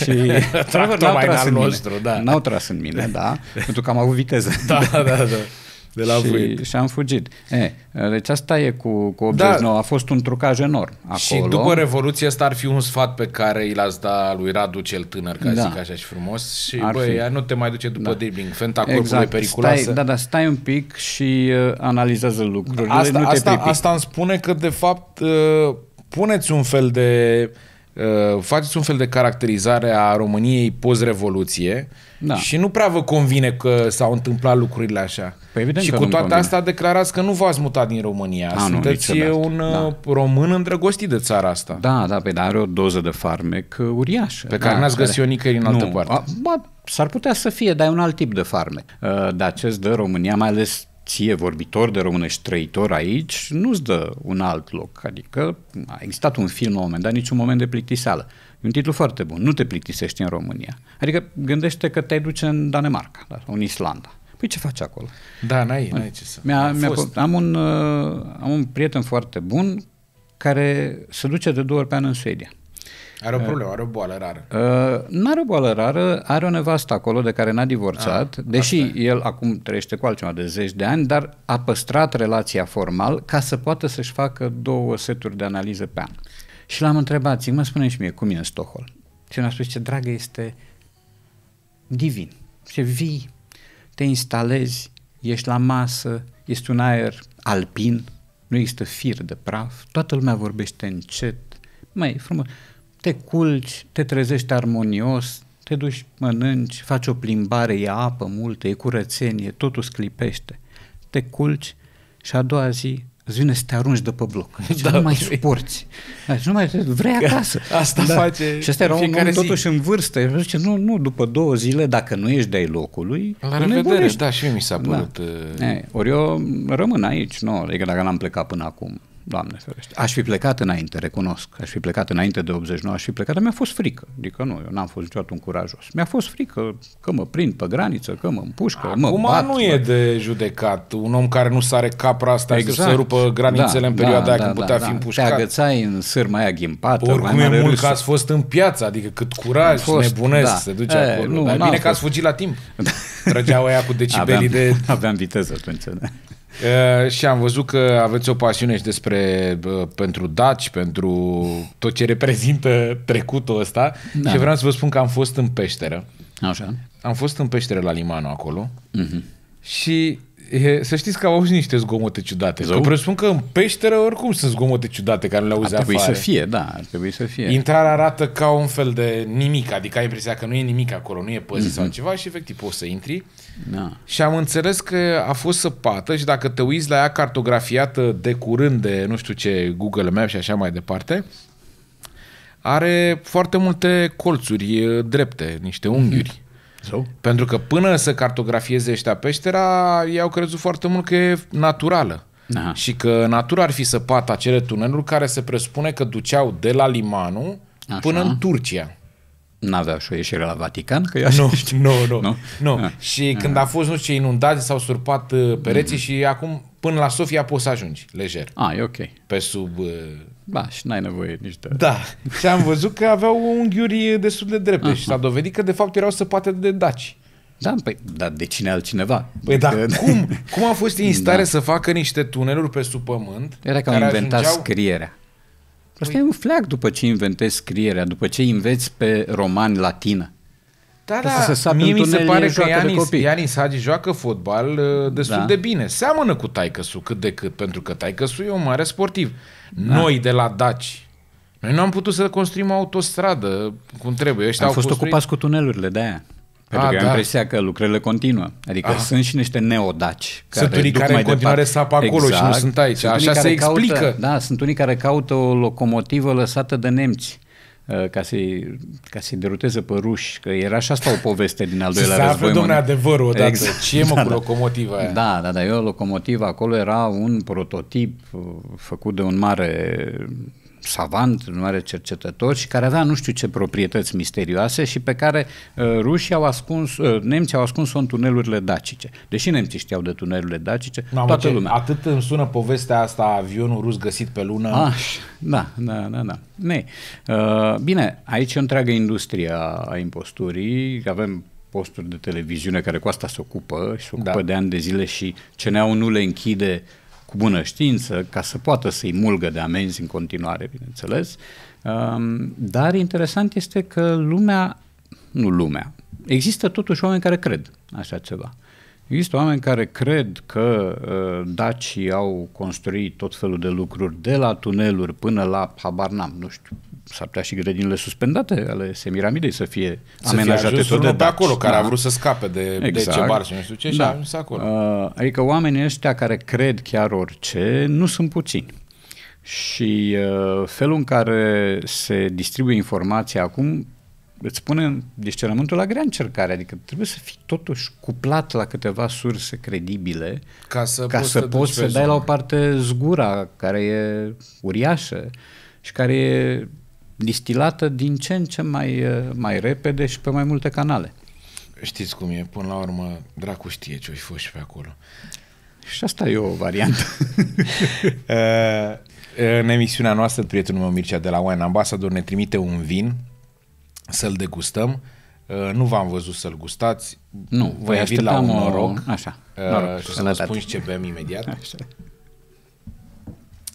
și tractor mai al nostru, da. N-au tras în mine, da, pentru că am avut viteză. Da, da, da. De la și, și am fugit. E, deci asta e cu, cu 89. Da. A fost un trucaj enorm acolo. Și după Revoluție ăsta ar fi un sfat pe care i l-ați da lui Radu cel tânăr, ca da. zic așa și frumos. Și ar băi, nu te mai duce după da. dribbling. Fenta exact. e periculoasă. Stai, da, da, stai un pic și uh, analizează lucrurile. Asta, nu te asta, asta îmi spune că, de fapt, uh, puneți un fel de uh, faceți un fel de caracterizare a României post-revoluție da. și nu prea vă convine că s-au întâmplat lucrurile așa. Păi evident și că cu toate astea declarați că nu v-ați mutat din România. A, Sunteți nu, un da. Uh, român îndrăgostit de țara asta. Da, da, pe dar are o doză de farmec uriașă. Pe care da, n-ați găsit-o nicăieri în altă nu, parte. A, ba, s-ar putea să fie, dar e un alt tip de farmec. Uh, de acest de România, mai ales ție, vorbitor de românești, trăitor aici, nu-ți dă un alt loc. Adică a existat un film la un moment dat, niciun moment de plictiseală. E un titlu foarte bun. Nu te plictisești în România. Adică gândește că te duce în Danemarca da, sau în Islanda. Păi ce faci acolo? Da, n-ai, n-ai ce să... Mi-a, mi-a, am, un, uh, am un prieten foarte bun care se duce de două ori pe an în Suedia. Are o problemă, are o boală rară. Uh, nu are o boală rară, are o nevastă acolo de care n-a divorțat, Ah, deși asta el acum trăiește cu altceva de zeci de ani, dar a păstrat relația formal ca să poată să-și facă două seturi de analiză pe an. Și l-am întrebat, zic, mă spune și mie, cum e în Stockholm? Și mi-a spus, ce dragă, este divin. Ce vii, te instalezi, ești la masă, este un aer alpin, nu există fir de praf, toată lumea vorbește încet, mai frumos. Te culci, te trezești armonios, te duci, mănânci, faci o plimbare, e apă multă, e curățenie, totul sclipește. Te culci și a doua zi îți vine să te arunci de pe bloc. Deci Da, nu mai vrei. suporți. Deci nu mai vrei acasă. Asta face Și asta era un om fiecare zi. totuși în vârstă. El zice, nu, nu, după două zile, dacă nu ești de-ai locului, La tu revedere, nebunești. da, și mie mi s-a părut... uh, E, ori eu rămân aici, nu, adică dacă n-am plecat până acum, Doamne ferește. Aș fi plecat înainte, recunosc. Aș fi plecat înainte de 89, aș fi plecat, dar mi-a fost frică. Adică nu, eu n-am fost niciodată un curajos. Mi-a fost frică că mă prind pe graniță, că mă împușcă, mă Acum bat. nu e de judecat. Un om care nu sare capra asta exact. să se rupă granițele Da, în perioada da, aia da, când da, putea da. fi Te împușcat. agățai în sârma aia ghimpată. Oricum mai e mare mult râs. că ați fost în piață, adică cât curaj, Am fost, nebunesc da. se duce E, acolo. nu, Dar n-am bine că ați fost. fugit la timp. Trăgeau aia cu decibelii aveam, de... aveam viteză atunci. Da. Uh, și am văzut că aveți o pasiune și despre uh, pentru daci, pentru tot ce reprezintă trecutul ăsta Da. și vreau să vă spun că am fost în peșteră. Așa. Am fost în peșteră la Limanu acolo Mhm. și e, să știți că au auzit niște zgomote ciudate. Zău? Că presupun că în peșteră oricum sunt zgomote ciudate care nu le Ar auzi trebui afară. să fie, da, ar trebui să fie. Intrarea arată ca un fel de nimic, adică ai impresia că nu e nimic acolo, nu e păzit Mhm. sau ceva și efectiv poți să intri. Da. Și am înțeles că a fost săpată și dacă te uiți la ea cartografiată de curând de nu știu ce Google Maps și așa mai departe, are foarte multe colțuri e, drepte, niște unghiuri. Sau? Pentru că până să cartografieze ăștia peștera, ei au crezut foarte mult că e naturală. Aha. Și că natura ar fi săpat acele tuneluri care se presupune că duceau de la Limanu Așa. până în Turcia. N-avea și o ieșire la Vatican? Că eu Nu, așa știu. nu, nu. Nu? nu. Ah. Și când a fost, nu știu ce, inundații, s-au surpat uh, pereții și acum până la Sofia poți să ajungi, lejer, A, e ok. pe sub... uh, Ba, și n-ai nevoie nici de... Da. și am văzut că aveau unghiuri destul de drepte și s-a dovedit că de fapt erau săpate de daci. Da, păi, dar de cine altcineva? Păi dar Adică- cum? Cum a fost ei în stare Da. să facă niște tuneluri pe sub pământ? Era că au care inventat ajungeau- scrierea. Asta e un fleac după ce inventezi scrierea, după ce înveți pe romani latină. Da, Ca să da, se sape mie în mi se tunel, pare e că joacă de Ianis, copii. Ianis Hagi joacă fotbal uh, destul Da. de bine. Seamănă cu taicăsu cât de cât, pentru că taicăsu e un mare sportiv. Noi de la Daci, noi nu am putut să construim o autostradă cum trebuie. Ăștia Am au fost construit... ocupați cu tunelurile de aia. Pentru A, că am da. impresia că lucrările continuă. Adică Aha. sunt și niște neodaci. Sunt unii duc care mai în continuare departe. sapă acolo și nu sunt aici. Sunt Așa unii se care explică. Caută, da, sunt unii care caută o locomotivă lăsată de nemți uh, ca să-i, ca să-i deruteze pe ruși, că era și asta o poveste din al Să doilea se afle, război domnule, mondial. adevărul odată. Exact. Ce e, mă, Da, cu da. locomotiva aia? Da, da, da, e o locomotivă, acolo era un prototip uh, făcut de un mare savant, un mare cercetător și care avea nu știu ce proprietăți misterioase și pe care uh, rușii au ascuns, uh, nemții au ascuns-o în tunelurile dacice. Deși nemții știau de tunelurile dacice, Mamă, toată ce- lumea. Atât îmi sună povestea asta, avionul rus găsit pe lună. Aș, da, da, da, da. Ne. Uh, bine, aici e o întreagă industrie a, a imposturii, avem posturi de televiziune care cu asta se ocupă și se ocupă Da. de ani de zile și CNA-ul nu le închide cu bună știință ca să poată să-i mulgă de amenzi în continuare, bineînțeles. Um, dar interesant este că lumea, nu lumea, există totuși oameni care cred așa ceva. Există oameni care cred că uh, dacii au construit tot felul de lucruri, de la tuneluri până la, habar n-am, nu știu, s-ar putea și grădinile suspendate ale Semiramidei să fie Să fie amenajate ajuns tot de unul pe daci. acolo, care Da. a vrut să scape de, de ce bar și nu știu ce și a ajuns acolo. Uh, adică oamenii ăștia care cred chiar orice nu sunt puțini. Și uh, felul în care se distribuie informația acum îți pune discernământul la grea încercare, adică trebuie să fii totuși cuplat la câteva surse credibile Ca să ca poți să să poți duci să pe dai la o zonă. parte zgura care e uriașă și care e distilată din ce în ce mai, uh, mai repede și pe mai multe canale. Știți cum e, până la urmă, dracu știe ce-o fi fost și pe acolo. Și asta e o variantă. Uh, În emisiunea noastră, prietenul meu Mircea de la Wine Ambassador ne trimite un vin să-l degustăm. Uh, Nu v-am văzut să-l gustați. Nu, Vă voi invit la așteptam un o- noroc. așa, Uh, noroc, și să vă sănătate. spun și ce bem imediat. Așa.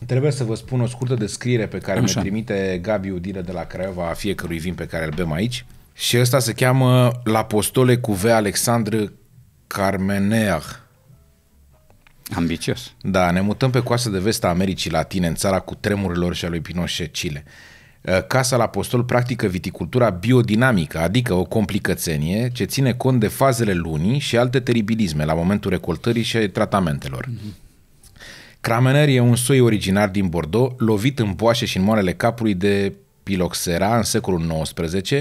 Trebuie să vă spun o scurtă descriere pe care Așa. mi trimite Gabi Udine de la Craiova a fiecărui vin pe care îl bem aici. Și ăsta se cheamă La Postole cu V. Alexandru Carmener. Ambițios. Da, ne mutăm pe coasta de vest a Americii Latine, în țara cu tremurilor și a lui Pinochet, Chile. Uh, Casa la Apostol practică viticultura biodinamică, adică o complicățenie ce ține cont de fazele lunii și alte teribilisme la momentul recoltării și ai tratamentelor. Cramener e un soi originar din Bordeaux, lovit în boașe și în moarele capului de Piloxera în secolul XIX,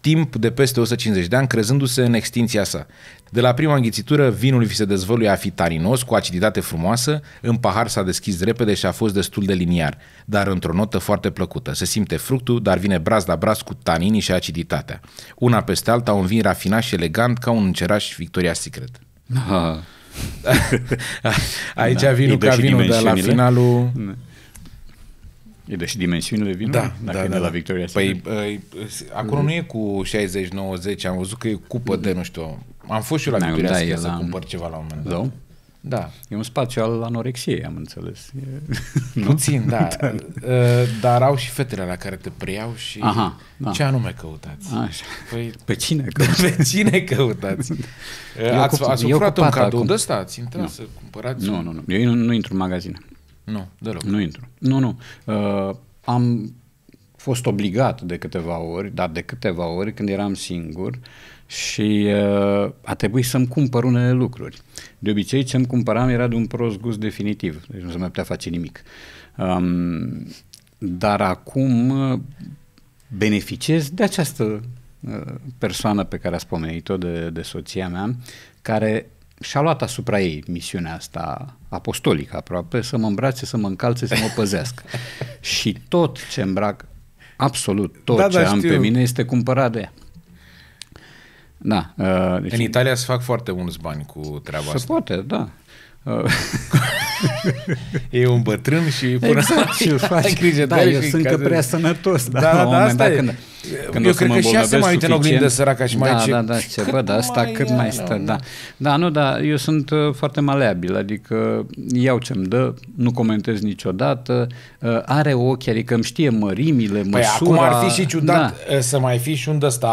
timp de peste 150 de ani, crezându-se în extinția sa. De la prima înghițitură, vinul vi se dezvăluie a fi tarinos, cu aciditate frumoasă, în pahar s-a deschis repede și a fost destul de liniar, dar într-o notă foarte plăcută. Se simte fructul, dar vine braz la braz cu taninii și aciditatea. Una peste alta, un vin rafinat și elegant ca un înceraș Victoria's Secret. Ah, Aici Da, vinul îi dă ca și vinul de la dimensiunile. finalul... E de și dimensiunile vinului? Dacă e de la Victoria Păi, uh, acolo nu e cu 60-90, am văzut că e cupă de, nu știu, am fost și eu la Da, Victoria da, Secret e să la- cumpăr ceva la un moment dat. Da? Da, E un spațiu al anorexiei, am înțeles. E... puțin, da. Uh, Dar au și fetele la care te preiau și Aha, da. ce anume căutați? Așa. Păi, Pe cine? Că... pe cine căutați? Uh, Eu Ați, cu- ați eu oferat cu un pata cadou acum. de ăsta? Ați intrat să cumpărați? Nu, nu, nu. Eu nu, nu intru în magazine. Nu, deloc. Nu intru. Nu, nu. Uh, am fost obligat de câteva ori, dar de câteva ori când eram singur și uh, a trebuit să-mi cumpăr unele lucruri. De obicei ce-mi cumpăram era de un prost gust definitiv, deci nu se mai putea face nimic. Um, dar acum uh, beneficiez de această uh, persoană pe care a spomenit-o, de, de soția mea, care și-a luat asupra ei misiunea asta apostolică aproape, să mă îmbrace, să mă încalțe, să mă păzească. și tot ce îmbrac, absolut tot Da, ce da, am știu. pe mine este cumpărat de ea. Da. Uh, deci În Italia se fac foarte mulți bani cu treaba se asta. poate, da. Uh, E un bătrân și până Exact, și îl faci. ai grijă da, de el eu și sunt că încadrezi. prea sănătos. Da, Da, la da, un da, moment asta dat, e. când, când Eu o să cred mă că și ea se îmbolnăvesc mai uită în oglindă, suficient. săraca, și mai da, zice, Da, da, ce, cât bă, dar asta mai cât e, mai nu, stă, nu. da. Da, nu, da, eu sunt uh, foarte maleabil, adică iau ce-mi dă, nu comentez niciodată, uh, are ochi, adică îmi știe mărimile, Păi măsura. acum ar fi și ciudat Da. da. să mai fi și un ăsta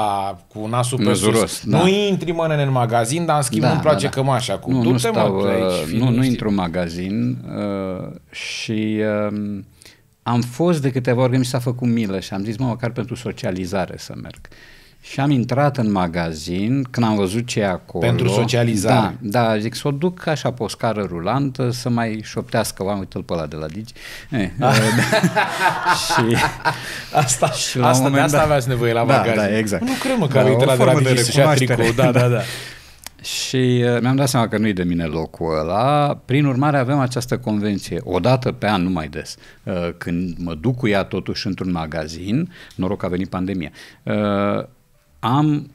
cu nasul pe Năzuros, sus. da. Nu intri mă nene, în magazin, dar în schimb Da, nu-mi place da, da. cămașa cu. Nu, nu, Du-te, stau, mă, pe aici, uh, fii nu, nu liniștit. intru în magazin uh, și uh, am fost de câteva ori, că mi s-a făcut milă și am zis, mă, măcar pentru socializare să merg. Și am intrat în magazin când am văzut ce e acolo. Pentru socializare. Da, da, zic să o duc așa pe o scară rulantă să mai șoptească oameni, uite-l pe ăla de la Digi. Eh, uh, și, Asta, Și la un asta de moment asta dat- aveați nevoie la Da, magazin. da, exact. Nu cred mă că Da, da, uite o la de la formă de Digi să-și ia recunoaștere. tricou. Da, da, da. Și uh, mi-am dat seama că nu-i de mine locul ăla. Prin urmare avem această convenție, o dată pe an, nu mai des, uh, când mă duc cu ea totuși într-un magazin, noroc că a venit pandemia, uh, am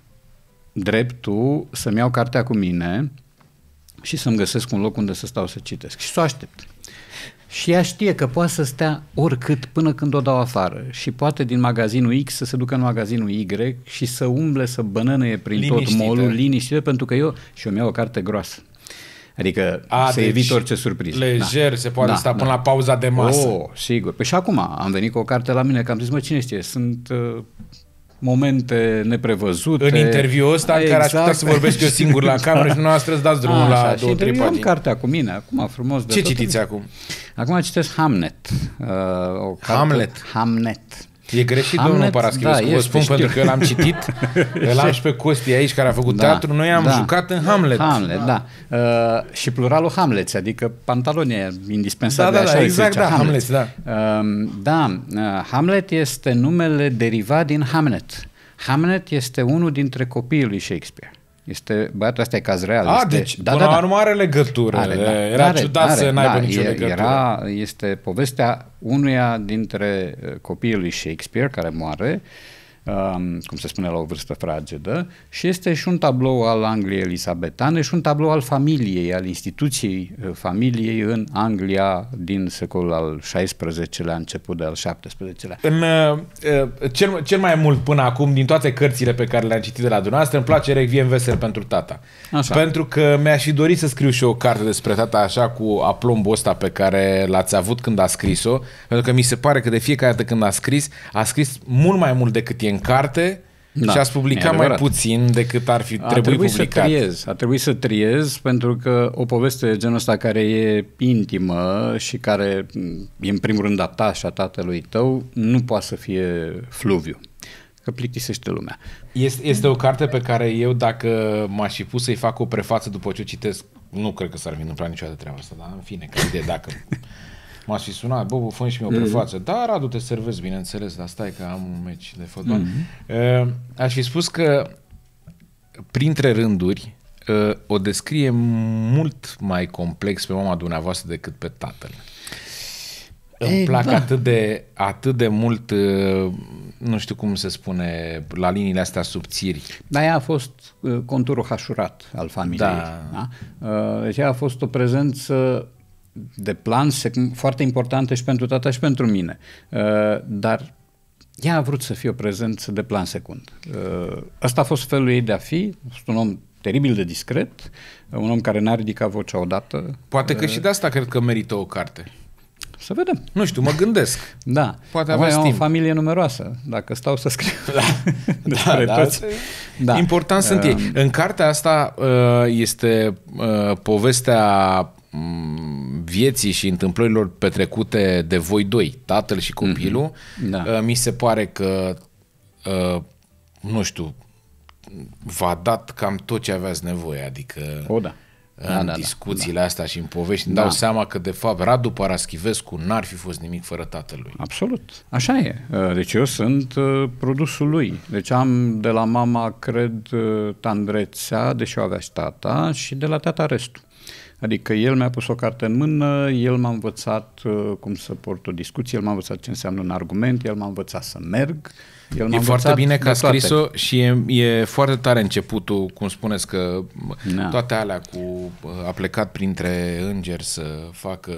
dreptul să-mi iau cartea cu mine și să-mi găsesc un loc unde să stau să citesc și să o aștept. Și ea știe că poate să stea oricât până când o dau afară și poate din magazinul X să se ducă în magazinul Y și să umble, să bănănăie prin Liniștită. tot molul, liniștită, pentru că eu și eu mi-au o carte groasă. Adică A, să deci evit orice surpriză. Lejer, se poate sta până la pauza de masă. Oh, sigur. Păi și acum am venit cu o carte la mine, că am zis, mă, cine știe, sunt uh, momente neprevăzute. În interviul ăsta în care aș putea să vorbesc eu singur la cameră și dumneavoastră îți dați drumul la Așa, două, și trei eu am pagini. cartea cu mine, acum frumos. De Ce tot. citiți acum? Acum citesc Hamnet. Uh, o carte, Hamlet? Hamnet. E greșit, Hamlet, domnul Paraschivescu, da, vă este, spun știu. pentru că eu l-am citit, îl am și pe Costi aici care a făcut Da, teatru, noi am da. jucat în Hamlet. Hamlet, da. Uh, și pluralul Hamlet, adică pantaloni e indispensabil. Da, da, da, așa îi exact, zicea, da, Hamlet, da. Uh, da, uh, Hamlet este numele derivat din Hamnet. Hamlet este unul dintre copiii lui Shakespeare. Este, băiatul ăsta e caz real. A, este, deci, da, până la urmă are legătură. Are, da. Era are, ciudat are, să n-aibă da, nicio e- legătură. Era, este povestea unuia dintre uh, copiii lui Shakespeare care moare um, cum se spune la o vârstă fragedă, și este și un tablou al Angliei elisabetane și un tablou al familiei, al instituției uh, familiei în Anglia din secolul al XVI-lea, început de al XVII-lea. În, uh, cel, cel mai mult până acum, din toate cărțile pe care le-am citit de la dumneavoastră, îmi place Requiem Vesel pentru tata. Așa. Pentru că mi-aș fi dorit să scriu și o carte despre tata așa cu aplombul ăsta pe care l-ați avut când a scris-o, pentru că mi se pare că de fiecare dată când a scris, a scris mult mai mult decât e în carte da, și ați publicat mai puțin decât ar fi a trebuit publicat. Să triez, a trebuit să triez pentru că o poveste de genul ăsta care e intimă și care e în primul rând a ta și a tatălui tău nu poate să fie fluviu că plictisește lumea. Este, este o carte pe care eu, dacă m-aș fi pus să-i fac o prefață după ce o citesc, nu cred că s-ar fi întâmplat niciodată treaba asta, dar în fine, că de dacă m-ați fi sunat, bă, fă și mie o mhm. prefață. Mm-hmm. Da, Radu, te servezi, bineînțeles, dar stai că am un meci de fotbal. Mm-hmm. Uh, aș fi spus că, printre rânduri, uh, o descrie mult mai complex pe mama dumneavoastră decât pe tatăl. Ei, Îmi plac da. atât, de, atât de mult, uh, nu știu cum se spune, la liniile astea subțiri. Da, ea a fost uh, conturul hașurat al familiei. Da. da? Uh, deci ea a fost o prezență de plan foarte importantă și pentru tata și pentru mine. Dar ea a vrut să fie o prezență de plan secund. Asta a fost felul ei de a fi, a fost un om teribil de discret, un om care n-a ridicat vocea odată. Poate că și de asta cred că merită o carte. Să vedem. Nu știu, mă gândesc. Da. Poate avea timp. o familie numeroasă, dacă stau să scriu da. despre da, toți. Da. Important sunt uh, ei. În cartea asta uh, este uh, povestea mm, vieții și întâmplărilor petrecute de voi doi, tatăl și copilul. Mm-hmm. Da. Mi se pare că, nu știu, v-a dat cam tot ce aveați nevoie, adică... O, da în da, da, da, discuțiile da. astea și în povești, îmi dau da. seama că, de fapt, Radu Paraschivescu n-ar fi fost nimic fără tatălui. Absolut. Așa e. Uh, deci eu sunt uh, produsul lui. Deci am de la mama, cred, uh, tandrețea, deși o avea și tata, și de la tata restul. Adică el mi-a pus o carte în mână, el m-a învățat cum să port o discuție, el m-a învățat ce înseamnă un argument, el m-a învățat să merg, el e foarte bine că a scris-o și e, e foarte tare începutul, cum spuneți că da. toate alea cu a plecat printre îngeri să facă...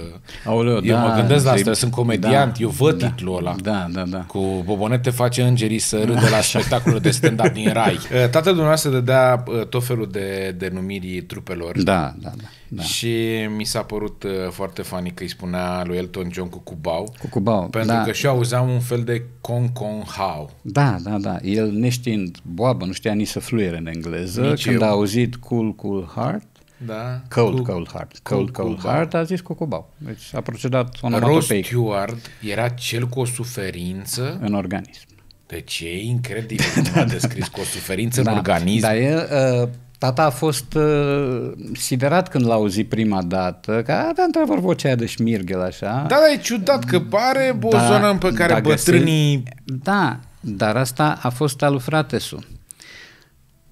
Aoleu, eu da, mă gândesc la asta, sunt comediant, da, eu văd da, titlul ăla. Da, da, da. Cu Bobonete face îngerii să râdă la spectacolul de stand-up din Rai. Tatăl dumneavoastră dădea tot felul de denumiri trupelor. Da, da, da. Da. Și mi s-a părut uh, foarte funny că îi spunea lui Elton John cu Cubau. Cu Cubau, Pentru da. că și auzeam un fel de con con how. Da, da, da. El neștiind boabă, nu știa nici să fluiere în engleză. Nici Când eu. a auzit Cool Cool Heart, da. Cold, cool, cold heart. Cold, cold, cold heart a zis Cocobau. Deci a procedat onomatopeic. Ross Stewart era cel cu o suferință în organism. Deci e incredibil cum a descris cu o suferință da. în organism. Dar el, uh, Tata a fost uh, siderat când l-a auzit prima dată, că avea într-adevăr vocea aia de șmirghel așa. Da, dar e ciudat că pare o da, zonă pe care da, bătrânii... Se... Da, dar asta a fost al lui Fratesu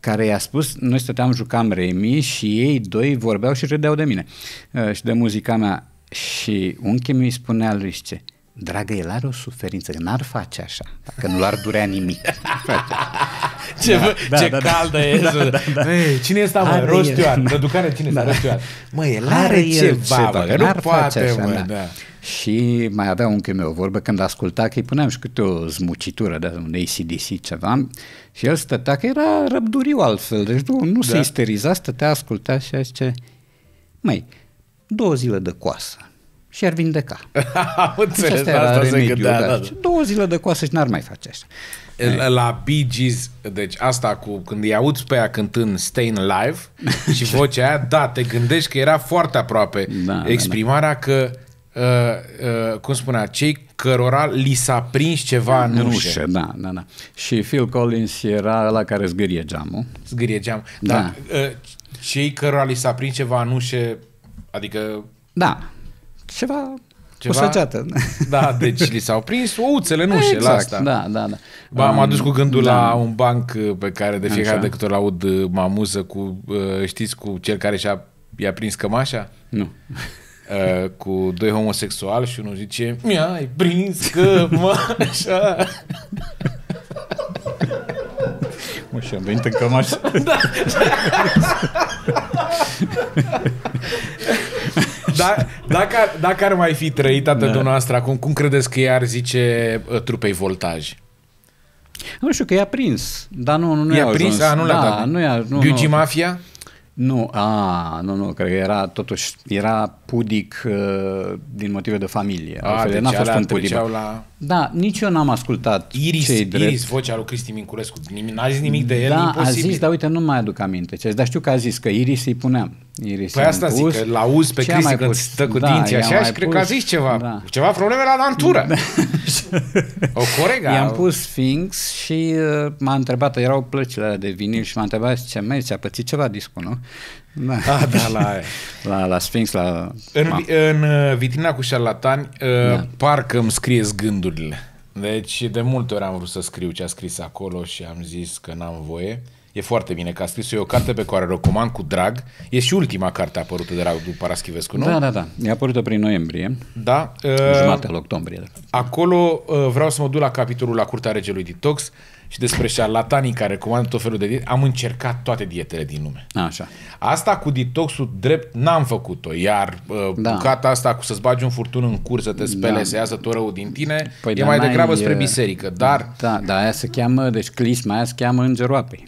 care i-a spus, noi stăteam, jucam remi și ei doi vorbeau și râdeau de mine uh, și de muzica mea și unchiul mi spunea lui ce, dragă, el are o suferință, că n-ar face așa, dacă nu l-ar durea nimic. ce da, da, ce da, da. caldă da, e. Da, da, da. Ei, cine este, mă? Rostioan. Răducare, cine este? Da. Rostioan. Mă, el are, are ceva, mă, nu poate, așa, mă, da. da. Și mai avea un meu vorbă când asculta că îi puneam și câte o zmucitură de un ACDC ceva și el stătea că era răbduriu altfel, deci nu, nu da. se isteriza, stătea, asculta și zice, măi, două zile de coasă și ar vindeca. Am înțeles, asta, asta se gândea, da, da. Două zile de coasă și n-ar mai face așa. La Bee Gees, deci asta cu când îi auzi pe ea cântând Stayin' Alive și vocea aia, da, te gândești că era foarte aproape da, exprimarea da, da. că Uh, uh, cum spunea, cei cărora li s-a prins ceva în, în ușă. ușă. Da, da, da. Și Phil Collins era la care zgârie geamul. Zgârie geamul. Da. da. Uh, cei cărora li s-a prins ceva în ușă, adică... Da, ceva ceva? O săgeată. Da, deci li s-au prins ouțele în ușe exact, la asta. da, da, da. Ba, m-am dus cu gândul da. la un banc pe care de fiecare de câte ori aud mă amuză cu, știți, cu cel care și-a i-a prins cămașa? Nu. Uh, cu doi homosexuali și unul zice Mi-ai prins cămașa O, și am venit în cămașă. Da. da, dacă, dacă ar mai fi trăit atât da. dumneavoastră acum, cum credeți că i-ar zice uh, trupei voltaj? Nu știu, că i-a prins, dar nu, nu, nu i-a, i-a prins? A, nu da, dat. Nu i-a, nu, Biugi nu. Mafia? Nu, a, nu, nu, cred că era totuși, era pudic uh, din motive de familie. A, deci n-a fost un pudic. La... Da, nici eu n-am ascultat Iris, cei drept. Iris, vocea lui Cristi Minculescu, n-a zis nimic de el, da, imposibil. a zis, dar uite, nu mai aduc aminte ce dar știu că a zis că Iris îi puneam. Iris păi asta pus, zic, că l-auzi pe Cristi când stă cu da, dinții așa și cred că a zis ceva, da. ceva probleme la dantură. Da. o corega. I-am pus Sphinx și uh, m-a întrebat, erau plăcile de vinil și m-a întrebat ce mai ți-a pățit ceva discul, nu? Da, ah, da la, la, la Sphinx, la... În, în uh, vitrina cu șarlatani, uh, da. parcă îmi scrie gândurile. Deci de multe ori am vrut să scriu ce a scris acolo și am zis că n-am voie. E foarte bine că a scris. E o carte pe care o recomand cu drag. E și ultima carte apărută de Radu Paraschivescu, nu? Da, da, da. E apărută prin noiembrie. Da. Uh, Jumătate al octombrie. Acolo uh, vreau să mă duc la capitolul la Curtea Regelui Detox și despre șarlatanii care comandă tot felul de diete. Am încercat toate dietele din lume. Așa. Asta cu detoxul drept n-am făcut-o, iar uh, da. bucata asta cu să-ți bagi un furtun în curs, să te spele, da. să iasă tot rău din tine, păi e mai degrabă spre biserică. Dar... Da, da, aia se cheamă, deci clisma aia se cheamă îngerul apei.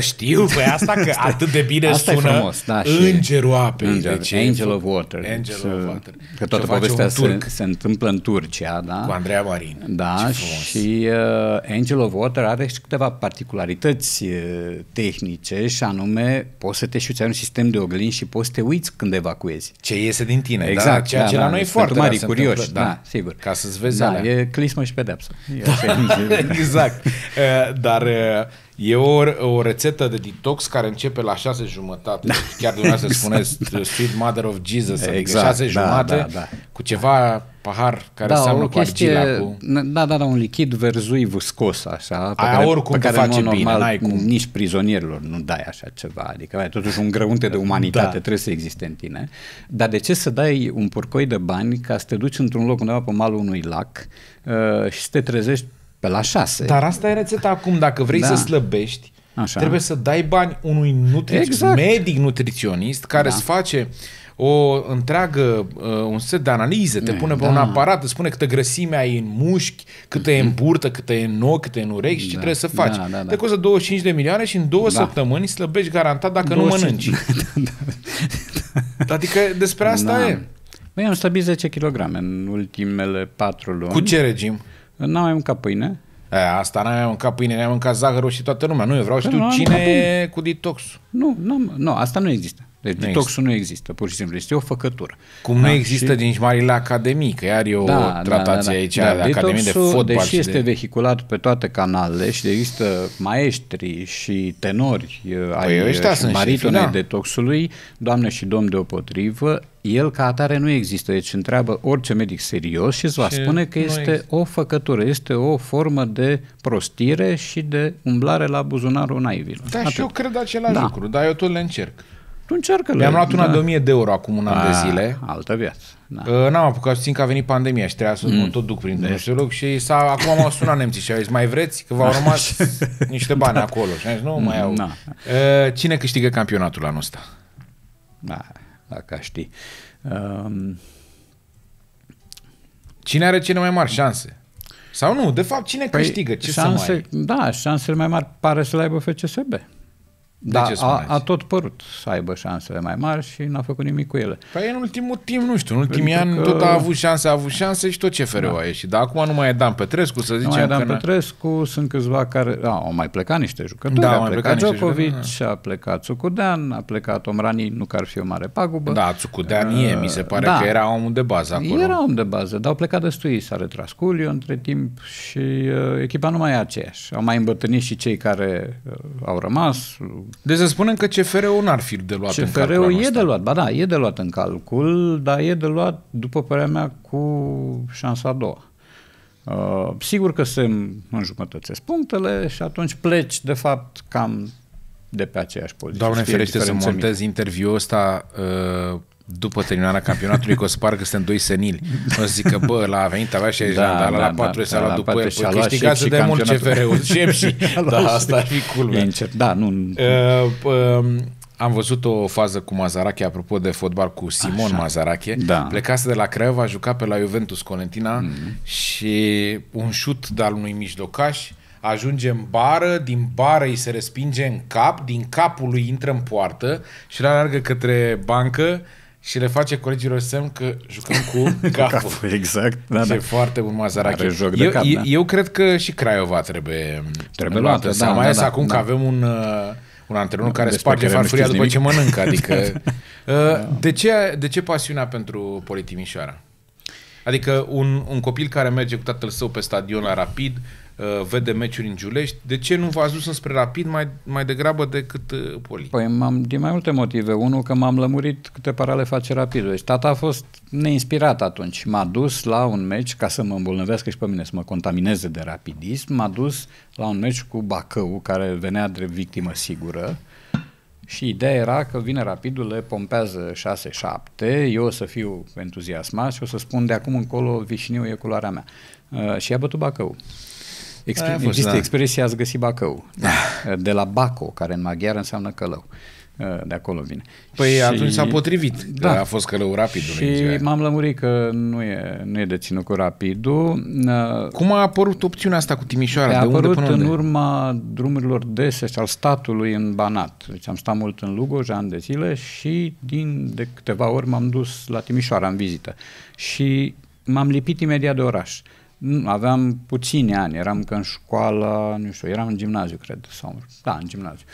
Știu, pe asta că atât de bine asta sună frumos, da, Îngerul apei. Angel, deci Angel of Water. Angel of Water. Că toată povestea se, se întâmplă în Turcia, da? Cu Andreea Marin. Da, și uh, Angel of Water are și câteva particularități uh, tehnice și anume poți să te șuți, ai un sistem de oglinzi și poți să te uiți când evacuezi. Ce iese din tine, exact, da? Ceea da, ce da, la noi e foarte mari curioși, da, da, sigur. Ca să-ți vezi Da, alea. e clismă și pedepsă. exact. Uh, dar uh, E o, o rețetă de detox care începe la șase jumătate. Da. Chiar dumneavoastră spuneți Sweet Mother of Jesus, adică exact, șase da, jumate da, da. cu ceva pahar care da, seamănă o cu argila. Cu... Da, da, da, un lichid verzui viscos, așa, pe Aia care, oricum pe care face în mod bine, normal n-ai cum. nici prizonierilor nu dai așa ceva, adică ai totuși un grăunte de umanitate Da. trebuie să existe în tine, dar de ce să dai un purcoi de bani ca să te duci într-un loc undeva pe malul unui lac uh, și să te trezești pe la șase? Dar asta e rețeta acum. Dacă vrei Da. să slăbești, Așa. trebuie să dai bani unui nutri- Exact. medic nutriționist care Da. îți face o întreagă, uh, un set de analize, te E, pune pe da. un aparat, îți spune câtă grăsime ai în mușchi, câtă e în burtă, câtă e în ochi, câtă e în urechi și ce Da. trebuie să faci. Da, da, da. Te costă 25 de milioane și în două Da. săptămâni slăbești garantat dacă nu 25. mănânci. Adică despre asta Da. e. Băi, am slăbit 10 kg în ultimele 4 luni. Cu ce regim? N-am mai mâncat pâine. E, asta n-ai mai mâncat pâine, n-ai mâncat zahărul și toată lumea. Nu, eu vreau să Păi nu știu am cine mâncat e cu detox. Nu, nu, nu, asta nu există. Deci Nu detoxul nu există, pur și simplu. Este o făcătură. Cum nu Da, există și- din marile academii, că iar e o tratație aici de Academie de detoxul, Fotbal Deși și este de... vehiculat pe toate canalele și există maestri și tenori uh, ai Păi ăștia și sunt baritonii șefii, da. detoxului, doamne și domn deopotrivă, el ca atare nu există. Deci întreabă orice medic serios și îți va Și spune că nu este există. o făcătură, este o formă de prostire și de umblare la buzunarul naivilor. Da, și Atât. eu cred același Da. lucru, dar eu tot le încerc. Tu încearcă Mi-am luat una de 1000 de euro acum un an de zile. Altă viață. Da. Uh, N-am apucat, țin că a venit pandemia și trebuia să Mm. mă tot duc prin nu știu loc și s-a, acum m-au sunat nemții și au zis, mai vreți? Că v-au rămas niște bani acolo. Și am zis, nu, mai au. Da. Uh, Cine câștigă campionatul anul ăsta? Da, dacă știi. Um, Cine are cele mai mari șanse? Sau nu, de fapt, cine câștigă? Ce să Păi șanse, mai ai? Da, șansele mai mari pare să le aibă FCSB. Da, ce a, spuneți? a tot părut să aibă șansele mai mari și n-a făcut nimic cu ele. Păi în ultimul timp, nu știu, în ultimii Pentru ani că- tot a avut șanse, a avut șanse și tot CFR-ul da. a ieșit. Dar acum nu mai e Dan Petrescu, să Nu zicem mai e Dan că... n-a- Petrescu, sunt câțiva care... A, au mai plecat niște jucători, Da, a au mai plecat plecat niște Djokovic, jucători, a plecat Sucudean, a plecat Omrani, nu că ar fi o mare pagubă. Da, Țucudean e, mi se pare da. că era omul de bază acolo. Era om de bază, dar au plecat destui, s-a retras Culio între timp și uh, echipa nu mai e aceeași. Au mai îmbătrânit și cei care uh, au rămas. Deci să spunem că CFR-ul n-ar fi de luat în calcul CFR-ul anul e ăsta. de luat, ba da, e de luat în calcul, dar e de luat, după părerea mea, cu șansa a doua. Uh, sigur că se înjumătățesc punctele și atunci pleci, de fapt, cam de pe aceeași poziție. Doamne Să fie ferește să diferență montez interviul ăsta uh, după terminarea campionatului, că o să pară că suntem doi senili. O să zic că, bă, la a venit, avea 60 da, dar la, da, la 4 da, s-a luat după el. Păi câștigase de mult CFR-ul. și, da, asta ar fi culmea. Da, nu... Uh, uh, am văzut o fază cu Mazarache, apropo de fotbal, cu Simon Așa. Mazarache. Da. Plecase de la Craiova, a jucat pe la Juventus Colentina mm-hmm. și un șut de al unui mijlocaș ajunge în bară, din bară îi se respinge în cap, din capul lui intră în poartă și le alergă către bancă și le face colegilor semn că jucăm cu capul. capul exact. Da, și da. e foarte bun Mazarache. Joc de eu, cap, da. eu cred că și Craiova trebuie, trebuie luată. Da, mai ales da, acum da. că avem un, uh, un antrenor care sparge farfuria după nimic. ce mănâncă. Adică, uh, de, ce, de ce pasiunea pentru Politimișoara? Adică un, un copil care merge cu tatăl său pe stadion la Rapid, Uh, vede meciuri în Giulești, de ce nu v-ați dus înspre Rapid mai, mai degrabă decât uh, Poli? Păi m-am, din mai multe motive. Unul, că m-am lămurit câte parale face Rapid. Deci tata a fost neinspirat atunci. M-a dus la un meci, ca să mă îmbolnăvească și pe mine, să mă contamineze de rapidism, m-a dus la un meci cu Bacău, care venea de victimă sigură. Și ideea era că vine rapidul, le pompează 6-7, eu o să fiu entuziasmat și o să spun de acum încolo Vișiniu e culoarea mea. Uh, și a bătut Bacău. Expre- fost, există da. expresia ați găsit Bacău, da. de la Baco, care în maghiară înseamnă călău. De acolo vine. Păi și... atunci s-a potrivit, da. a fost călău rapidul. Și m-am lămurit că nu e, nu e deținut cu rapidul. Cum a apărut opțiunea asta cu Timișoara? A de apărut unde până în urma drumurilor dese și al statului în Banat. Deci am stat mult în Lugoj, ani de zile și din de câteva ori m-am dus la Timișoara în vizită. Și m-am lipit imediat de oraș. Aveam puțini ani, eram că în școală, nu știu, eram în gimnaziu, cred, sau, da, în gimnaziu.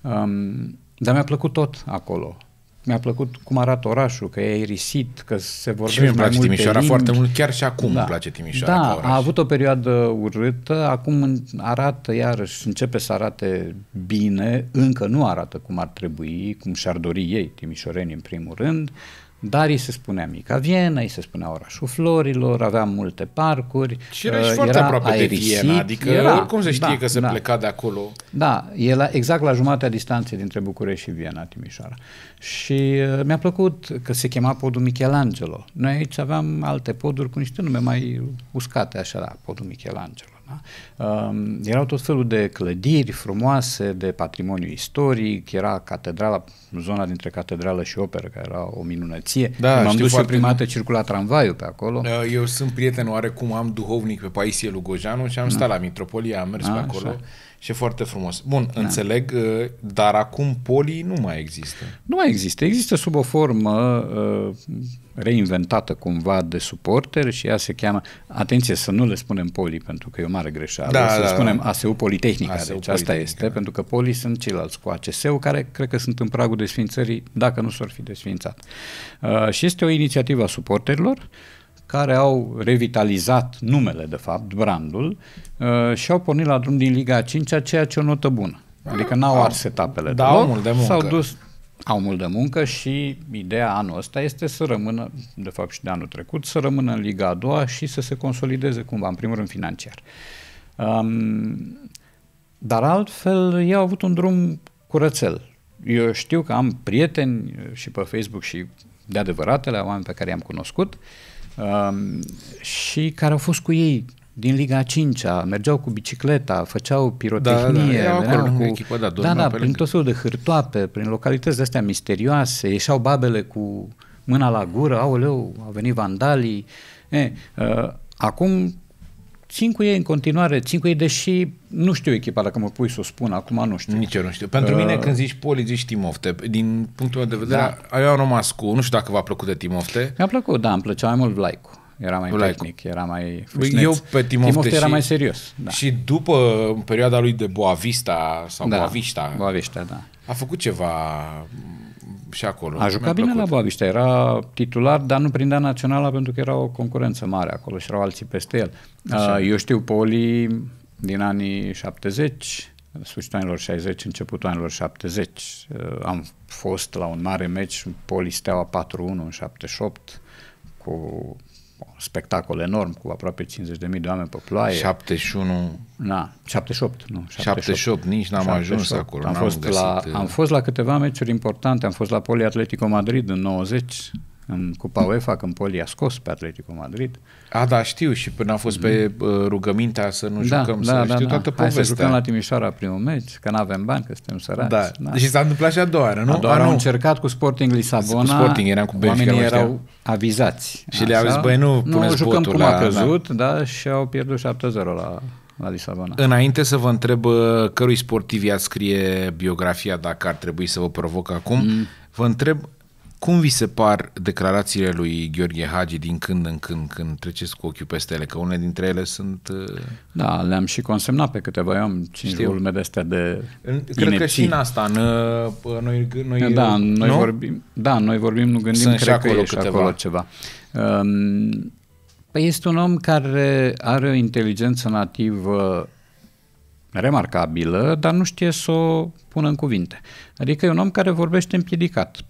Um, dar mi-a plăcut tot acolo. Mi-a plăcut cum arată orașul, că e aerisit, că se vorbește Și mi place Timișoara limbi. foarte mult, chiar și acum da. îmi place Timișoara Da, a avut o perioadă urâtă, acum arată iarăși, începe să arate bine, încă nu arată cum ar trebui, cum și-ar dori ei, timișoreni în primul rând, dar îi se spunea Mica Viena, îi se spunea orașul florilor, aveam multe parcuri. Și era și uh, foarte era aproape aerisit, de Viena, adică era, cum se știe da, că se da. pleca de acolo. Da, e la, exact la jumatea distanței dintre București și Viena, Timișoara. Și uh, mi-a plăcut că se chema podul Michelangelo. Noi aici aveam alte poduri cu niște nume mai uscate, așa, da, podul Michelangelo. Da? Um, erau tot felul de clădiri frumoase, de patrimoniu istoric, era catedrala, zona dintre catedrală și operă, care era o minunăție. Da, M-am dus și prima dată circula tramvaiul pe acolo. Uh, eu sunt prieten oarecum, am duhovnic pe Paisie Lugojanu și am da. stat la Mitropolia, am mers A, pe acolo. Așa. Și e foarte frumos. Bun, da. înțeleg, uh, dar acum poli nu mai există. Nu mai există. Există sub o formă uh, reinventată cumva de suporter și ea se cheamă, atenție să nu le spunem poli pentru că e o mare greșeală, da, să da, spunem da. ASU Politehnica, ASU deci Politehnica. asta este, pentru că poli sunt ceilalți cu ACS-ul care cred că sunt în pragul desfințării dacă nu s-ar fi desfințat. Uh, și este o inițiativă a suporterilor care au revitalizat numele, de fapt, brandul uh, și au pornit la drum din Liga 5 ceea ce e o notă bună. Adică n-au ars etapele da, deloc, mult de muncă. s-au dus au mult de muncă și ideea anul ăsta este să rămână, de fapt și de anul trecut, să rămână în Liga a doua și să se consolideze cumva, în primul rând financiar. Um, dar altfel, ei au avut un drum curățel. Eu știu că am prieteni și pe Facebook și de adevăratele, oameni pe care i-am cunoscut um, și care au fost cu ei din Liga 5 mergeau cu bicicleta, făceau pirotehnie, da, da, veneau cu... Echipă, da, da, da prin tot felul de hârtoape, prin localități de-astea misterioase, ieșeau babele cu mâna la gură, aoleu, au venit vandalii. E, uh, acum țin cu ei în continuare, țin cu ei, deși nu știu echipa, dacă mă pui să o spun, acum nu știu. Nici eu nu știu. Pentru uh, mine, când zici Poli, zici Timofte. Din punctul meu de vedere, da. eu am rămas cu, nu știu dacă v-a plăcut de Timofte. Mi-a plăcut, da, îmi plăcea mai mult Vlaicu. Era mai like. tehnic, era mai fâșneț. Eu pe Timofte, Timofte era și, mai serios. Da. Și după perioada lui de Boavista sau da, Boavista, Boavista, da. a făcut ceva și acolo. A jucat bine la Boavista, era titular, dar nu prindea naționala pentru că era o concurență mare acolo și erau alții peste el. Așa. Eu știu Poli din anii 70, sfârșitul anilor 60, începutul anilor 70. Am fost la un mare meci, Poli Steaua 4-1 în 78, cu spectacol enorm cu aproape 50.000 de oameni pe ploaie. 71. Na, 78, nu. 78, 78 nici n-am 78. ajuns acolo. Am fost, găsit... la, uh, am fost la câteva meciuri importante. Am fost la Poli Atletico Madrid în 90, în Cupa UEFA, când Poli a scos pe Atletico Madrid. A, da, știu și până a fost pe uh, rugămintea să nu da, jucăm, da, să da, știu da, toată Hai povestea. să jucăm la Timișoara primul meci, că nu avem bani, că suntem săraci. Da. da. Și s-a întâmplat și a doua oară, nu? A doua a, au nu. încercat cu Sporting Lisabona. Cu Sporting, eram cu Benfica. Oamenii erau avizați. Și le-au zis, băi, nu puneți Nu, jucăm cum la, a căzut, da. da, și au pierdut 7-0 la, la Lisabona. Înainte să vă întreb uh, cărui sportiv i scrie biografia, dacă ar trebui să vă provoc acum, mm. vă întreb cum vi se par declarațiile lui Gheorghe Hagi din când în când, când treceți cu ochiul peste ele? Că unele dintre ele sunt... Uh, da, le-am și consemnat pe câteva. Eu am cinci volumele de astea de Cred inepții. că și în asta, în, uh, noi, noi, da, noi nu? vorbim, da, noi vorbim, nu gândim, sunt cred și acolo că e câteva. și acolo ceva. Um, păi este un om care are o inteligență nativă remarcabilă, dar nu știe să o pună în cuvinte. Adică e un om care vorbește împiedicat.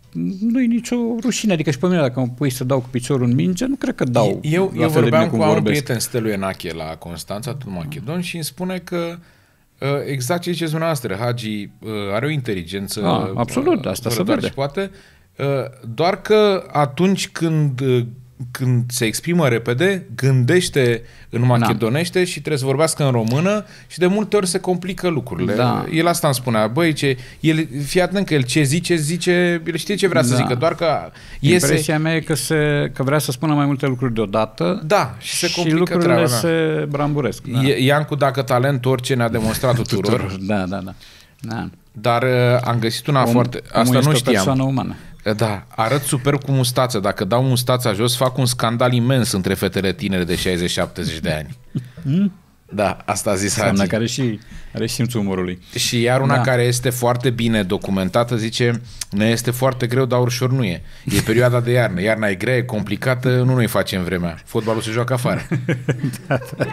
Nu e nicio rușine. Adică și pe mine, dacă mă pui să dau cu piciorul în minge, nu cred că dau. Eu, eu vorbeam cu un prieten Stelu Enache la Constanța, tot Macedon, și îmi spune că uh, exact ce ziceți dumneavoastră, Hagi uh, are o inteligență A, absolut, asta se vede. Și poate, uh, doar că atunci când când se exprimă repede, gândește în machedonește da. și trebuie să vorbească în română și de multe ori se complică lucrurile. Da. El asta îmi spunea, băi, ce, el, fii atent că el ce zice, zice, el știe ce vrea da. să zică, doar că iese... Impresia mea e că, se, că vrea să spună mai multe lucruri deodată da, și se complică și lucrurile treaba, se bramburesc. Da. Iancu, dacă talent, orice ne-a demonstrat tuturor. da, da, da. da. Dar uh, am găsit una Om, foarte... Asta nu știam. o persoană umană. Da, arăt super cu mustață. Dacă dau mustața jos, fac un scandal imens între fetele tinere de 60-70 de ani. Hmm? Da, asta a zis Hagi. care și are simțul umorului. Și iar una da. care este foarte bine documentată zice, ne este foarte greu, dar ușor nu e. E perioada de iarnă. Iarna e grea, e complicată, nu noi facem vremea. Fotbalul se joacă afară. da, da.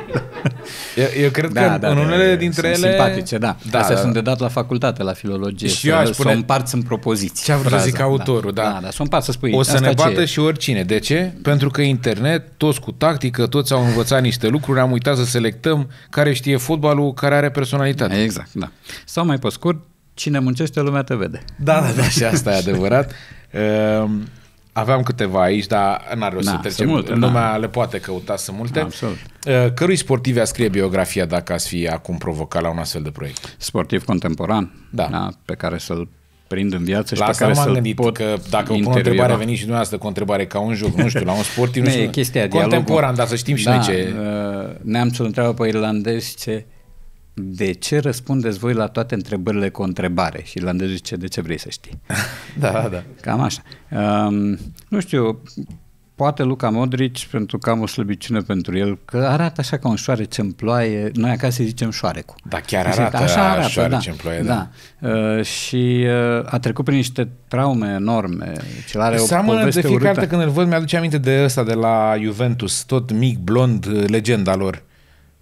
Eu, eu cred da, că da, în unele da, dintre sunt ele... simpatice, da. da Astea da, sunt de dat la facultate, la filologie. Și eu aș spune... Să o împarți în propoziții. Ce a vrut să zic autorul, da. Da, da, da să o împarți să spui. O să ne bată ce? și oricine. De ce? Pentru că internet, toți cu tactică, toți au învățat niște lucruri, am uitat să selectăm care știe fotbalul, care are personalitate. Exact, da. Sau mai pe scurt, cine muncește, lumea te vede. Da, da, da, și asta e adevărat. Uh, Aveam câteva aici, dar n-are rost da, să trecem. Multe, Lumea da. le poate căuta, sunt multe. Da, absolut. Uh, cărui sportiv a scrie biografia dacă ați fi acum provocat la un astfel de proiect? Sportiv contemporan, da. Da, pe care să-l prind în viață și la pe care să-l gândit pot că dacă o întrebare a venit și dumneavoastră cu o întrebare ca un joc, nu știu, la un sportiv, nu știu, chestia, contemporan, dialogul. dar să știm și da, noi ce... Uh, neamțul întreabă pe irlandez ce de ce răspundeți voi la toate întrebările cu o întrebare? Și irlandezul zice, de ce vrei să știi? da, da. Cam așa. Um, nu știu, poate Luca Modric, pentru că am o slăbiciune pentru el, că arată așa ca un șoarece în ploaie, noi acasă îi zicem șoarecu. Da, chiar arată așa arată, șoarece da, în ploaie, da. da. Uh, și uh, a trecut prin niște traume enorme. Ce are Seamănă o poveste de fiecare dată când îl văd, mi-aduce aminte de ăsta de la Juventus, tot mic, blond, legenda lor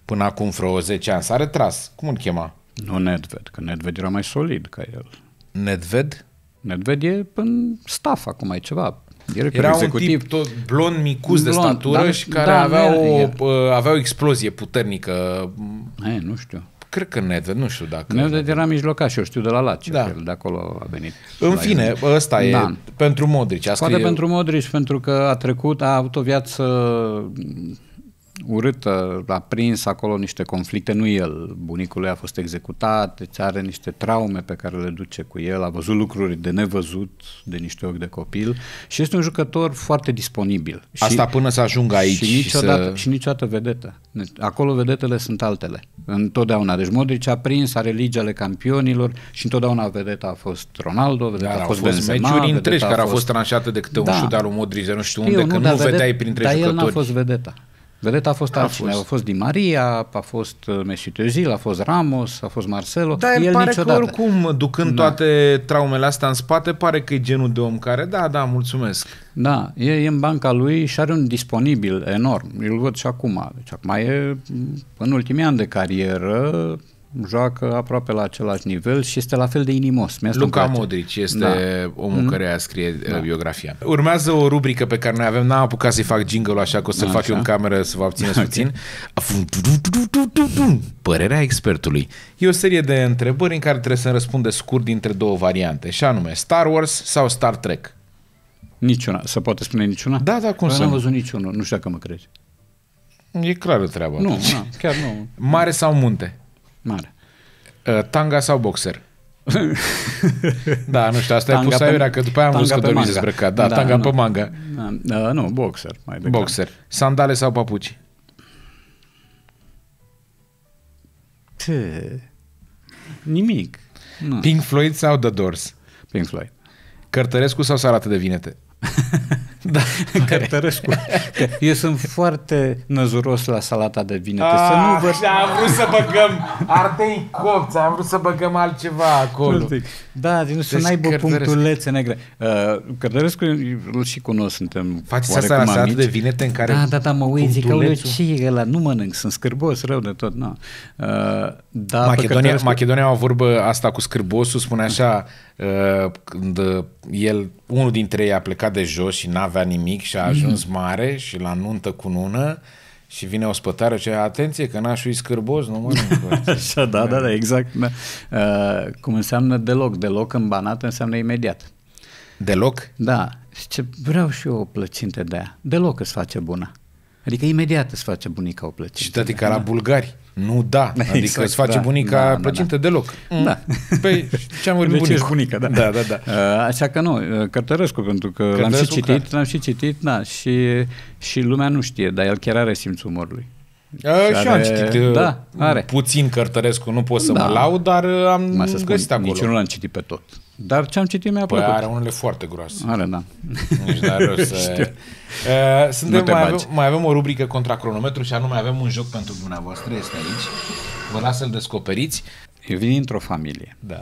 până acum vreo 10 ani. S-a retras. Cum îl chema? Nu Nedved, că Nedved era mai solid ca el. Nedved? Nedved e în staff acum, e ceva. Director era executiv. un tip tot blond, micus blond, de statură da, și care da, avea, o, e. avea o explozie puternică. E, nu știu. Cred că Nedved, nu știu dacă... Nedved era mijlocaș, eu știu de la Laci, da. de acolo a venit. În fine, el. ăsta e da. pentru Modric. Poate scrie... pentru Modric, pentru că a trecut, a avut o viață urâtă, a prins acolo niște conflicte, nu el, bunicul lui a fost executat, deci are niște traume pe care le duce cu el, a văzut lucruri de nevăzut de niște ochi de copil și este un jucător foarte disponibil. Asta și, până să ajungă aici. Și niciodată, să... și niciodată vedetă. Acolo vedetele sunt altele, întotdeauna. Deci Modric a prins, are legile campionilor și întotdeauna vedeta a fost Ronaldo, vedeta Dar a fost fost Benzema. meciuri întregi care au fost tranșate de câte da. un șut de al lui Modric, nu știu Știu, unde, nu, că nu vedeai printre dar jucători. Dar el n-a fost vedeta. Vedeta a fost altcineva, a fost Di Maria, a fost uh, Mesut Özil, a fost Ramos, a fost Marcelo. Da, el, el pare niciodată. că oricum, ducând da. toate traumele astea în spate, pare că e genul de om care, da, da, mulțumesc. Da, e, e în banca lui și are un disponibil enorm. Îl văd și acum. Deci acum e, în ultimii ani de carieră, joacă aproape la același nivel și este la fel de inimos. Mie asta Luca îmi place. Modric este Da. omul care scrie da. biografia. Urmează o rubrică pe care noi avem, n-am apucat să-i fac jingle așa că o să-l fac Așa. eu în cameră să vă obțineți puțin. Părerea expertului. E o serie de întrebări în care trebuie să răspunde scurt dintre două variante, și anume Star Wars sau Star Trek. Niciuna. Se poate spune niciuna? Da, da, cum Păi să N-am nu? văzut niciunul. Nu știu dacă mă crezi. E clară treaba. Nu, nu, chiar nu. Mare sau munte? Mare. Uh, Tanga sau boxer? da, nu știu, asta e Tanga pus pe- aiurea, că după aia am văzut că tanga pe dormiți manga. despre Da, Da, tanga nu. pe manga. Da, da, nu, boxer. Mai degrabă. Boxer. Sandale sau papuci? Ce? Nimic. Nu. Pink Floyd sau The Doors? Pink Floyd. Cărtărescu sau salată de vinete? Da. Cărtărescu. Că Eu sunt foarte năzuros la salata de vinete. să nu vă... Ah, am vrut să băgăm ardei copți, am vrut să băgăm altceva acolo. Da, din să Deci n-aibă Cărtărescu. punctulețe negre. Uh, Cărtărescu îl și cunosc, suntem Faceți oarecum asta la salată amici. de vinete în care Da, da, da, mă uit, zic că punctulețul- ce e ăla, nu mănânc, sunt scârbos rău de tot, nu. Uh, da, pe Macedonia, Cărtărescu- Macedonia au o vorbă asta cu scârbosul, spune așa, uh, când uh, el, unul dintre ei a plecat de jos și n-avea nimic și a ajuns mare și la nuntă cu nună și vine ospătară și zice, atenție că n-aș fi scârbos, nu mănânc. Așa, da, da, da, exact. Da. Uh, cum înseamnă deloc, deloc în banat înseamnă imediat. Deloc? Da, și ce vreau și eu o plăcinte de aia. Deloc îți face bună. Adică imediat îți face bunica o plăcinte. Și tăti ca la bulgari. Nu da. Adică Exact, îți face da, bunica da, da, plăcintă deloc. Da. Păi ce-am vorbit Deci ești bunicul? bunica, da. Da, da, da. Uh, așa că nu, uh, Cărtărescu, pentru că l-am și Cărtărescu citit, care? l-am și citit, da, și, și lumea nu știe, dar el chiar are simțul umorului. Uh, și eu am are- citit uh, da, are. puțin Cărtărescu, nu pot să Da. mă laud, dar uh, am Mai să spun, găsit acolo. nici eu nu l-am citit pe tot. Dar ce am citit mi-a Păi plăcut. are unele foarte groase. Are, da. Nici n-are rost să... Uh, suntem, Nu te mai, bagi. avem, mai avem o rubrică contra cronometru și anume avem un joc pentru dumneavoastră, este aici. Vă las să-l descoperiți. Eu vin într-o familie Da.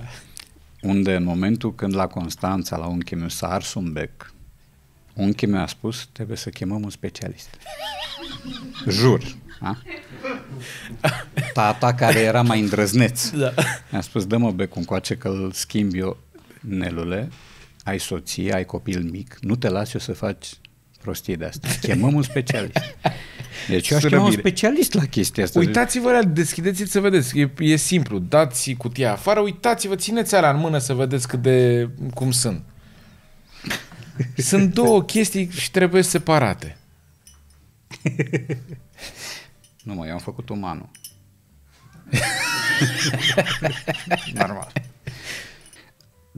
unde în momentul când la Constanța, la unchiul meu, s-a ars un bec, unchiul meu a spus, trebuie să chemăm un specialist. Jur. A? Tata, care era mai îndrăzneț, Da. mi-a spus, dă-mă becul încoace că îl schimb eu, Nelule, ai soție, ai copil mic, nu te las eu să faci prostii de asta. Chemăm un specialist. Deci eu aș Sună chema un bine. specialist la chestia asta. Uitați-vă la deschideți să vedeți. E, e simplu. Dați cutia afară, uitați-vă, țineți alea în mână să vedeți cât de cum sunt. Sunt două chestii și trebuie separate. Nu mă, eu am făcut umanul. Normal.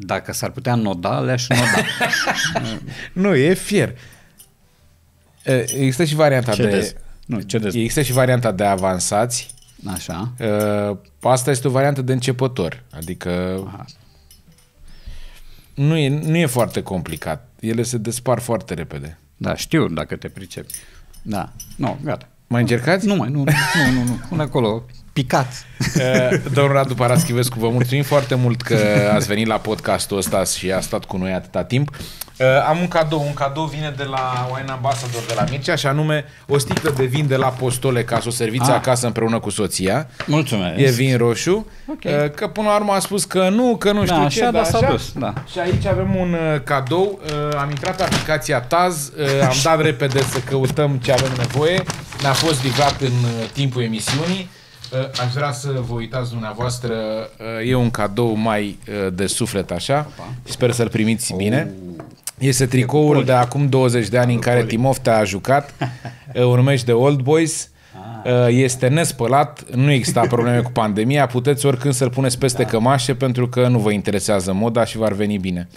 Dacă s-ar putea noda, le-aș noda. Nu, e fier. E, Există și varianta Ce de... dez? Nu, ce dez? Există și varianta de avansați. Așa. Uh, Asta este o variantă de începător. Adică Aha. nu e, nu e foarte complicat. Ele se despar foarte repede. Da, știu dacă te pricepi. Da. Nu, gata. Mai încercați? Nu mai, nu, nu, nu, nu. Până acolo, picat. Uh, Domnul Radu Paraschivescu, vă mulțumim foarte mult că ați venit la podcastul ăsta și a stat cu noi atâta timp. Uh, Am un cadou, un cadou vine de la Wine Ambassador de la Mircea și anume o sticlă de vin de la Postole ca să o serviți Ah. acasă împreună cu soția. Mulțumesc. E vin roșu. Ok. Uh, Că până la urmă a spus că nu, că nu Da, știu așa, ce, dar s-a dus, da. Și aici avem un uh, cadou. Uh, Am intrat pe aplicația Taz, uh, am dat repede să căutăm ce avem nevoie. Ne-a fost livrat în uh, timpul emisiunii. Uh, Aș vrea să vă uitați dumneavoastră. uh, E un cadou mai uh, de suflet așa. Sper să-l primiți bine. Este tricoul de acum 20 de ani în care Timofte a jucat. Uh, Un meci de Old Boys. Uh, Este nespălat, nu exista probleme cu pandemia, puteți oricând să-l puneți peste cămașe pentru că nu vă interesează moda și v-ar veni bine.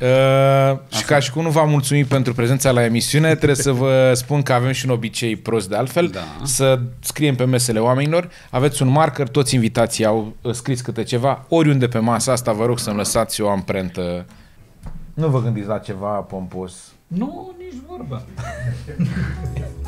Uh, și ca și cum nu v-am mulțumit pentru prezența la emisiune, trebuie să vă spun că avem și un obicei prost de altfel, Da. să scriem pe mesele oamenilor, aveți un marker, toți invitații au uh, scris câte ceva, oriunde pe masa asta vă rog să-mi lăsați o amprentă. Nu vă gândiți la ceva pompos. Nu, nici vorba.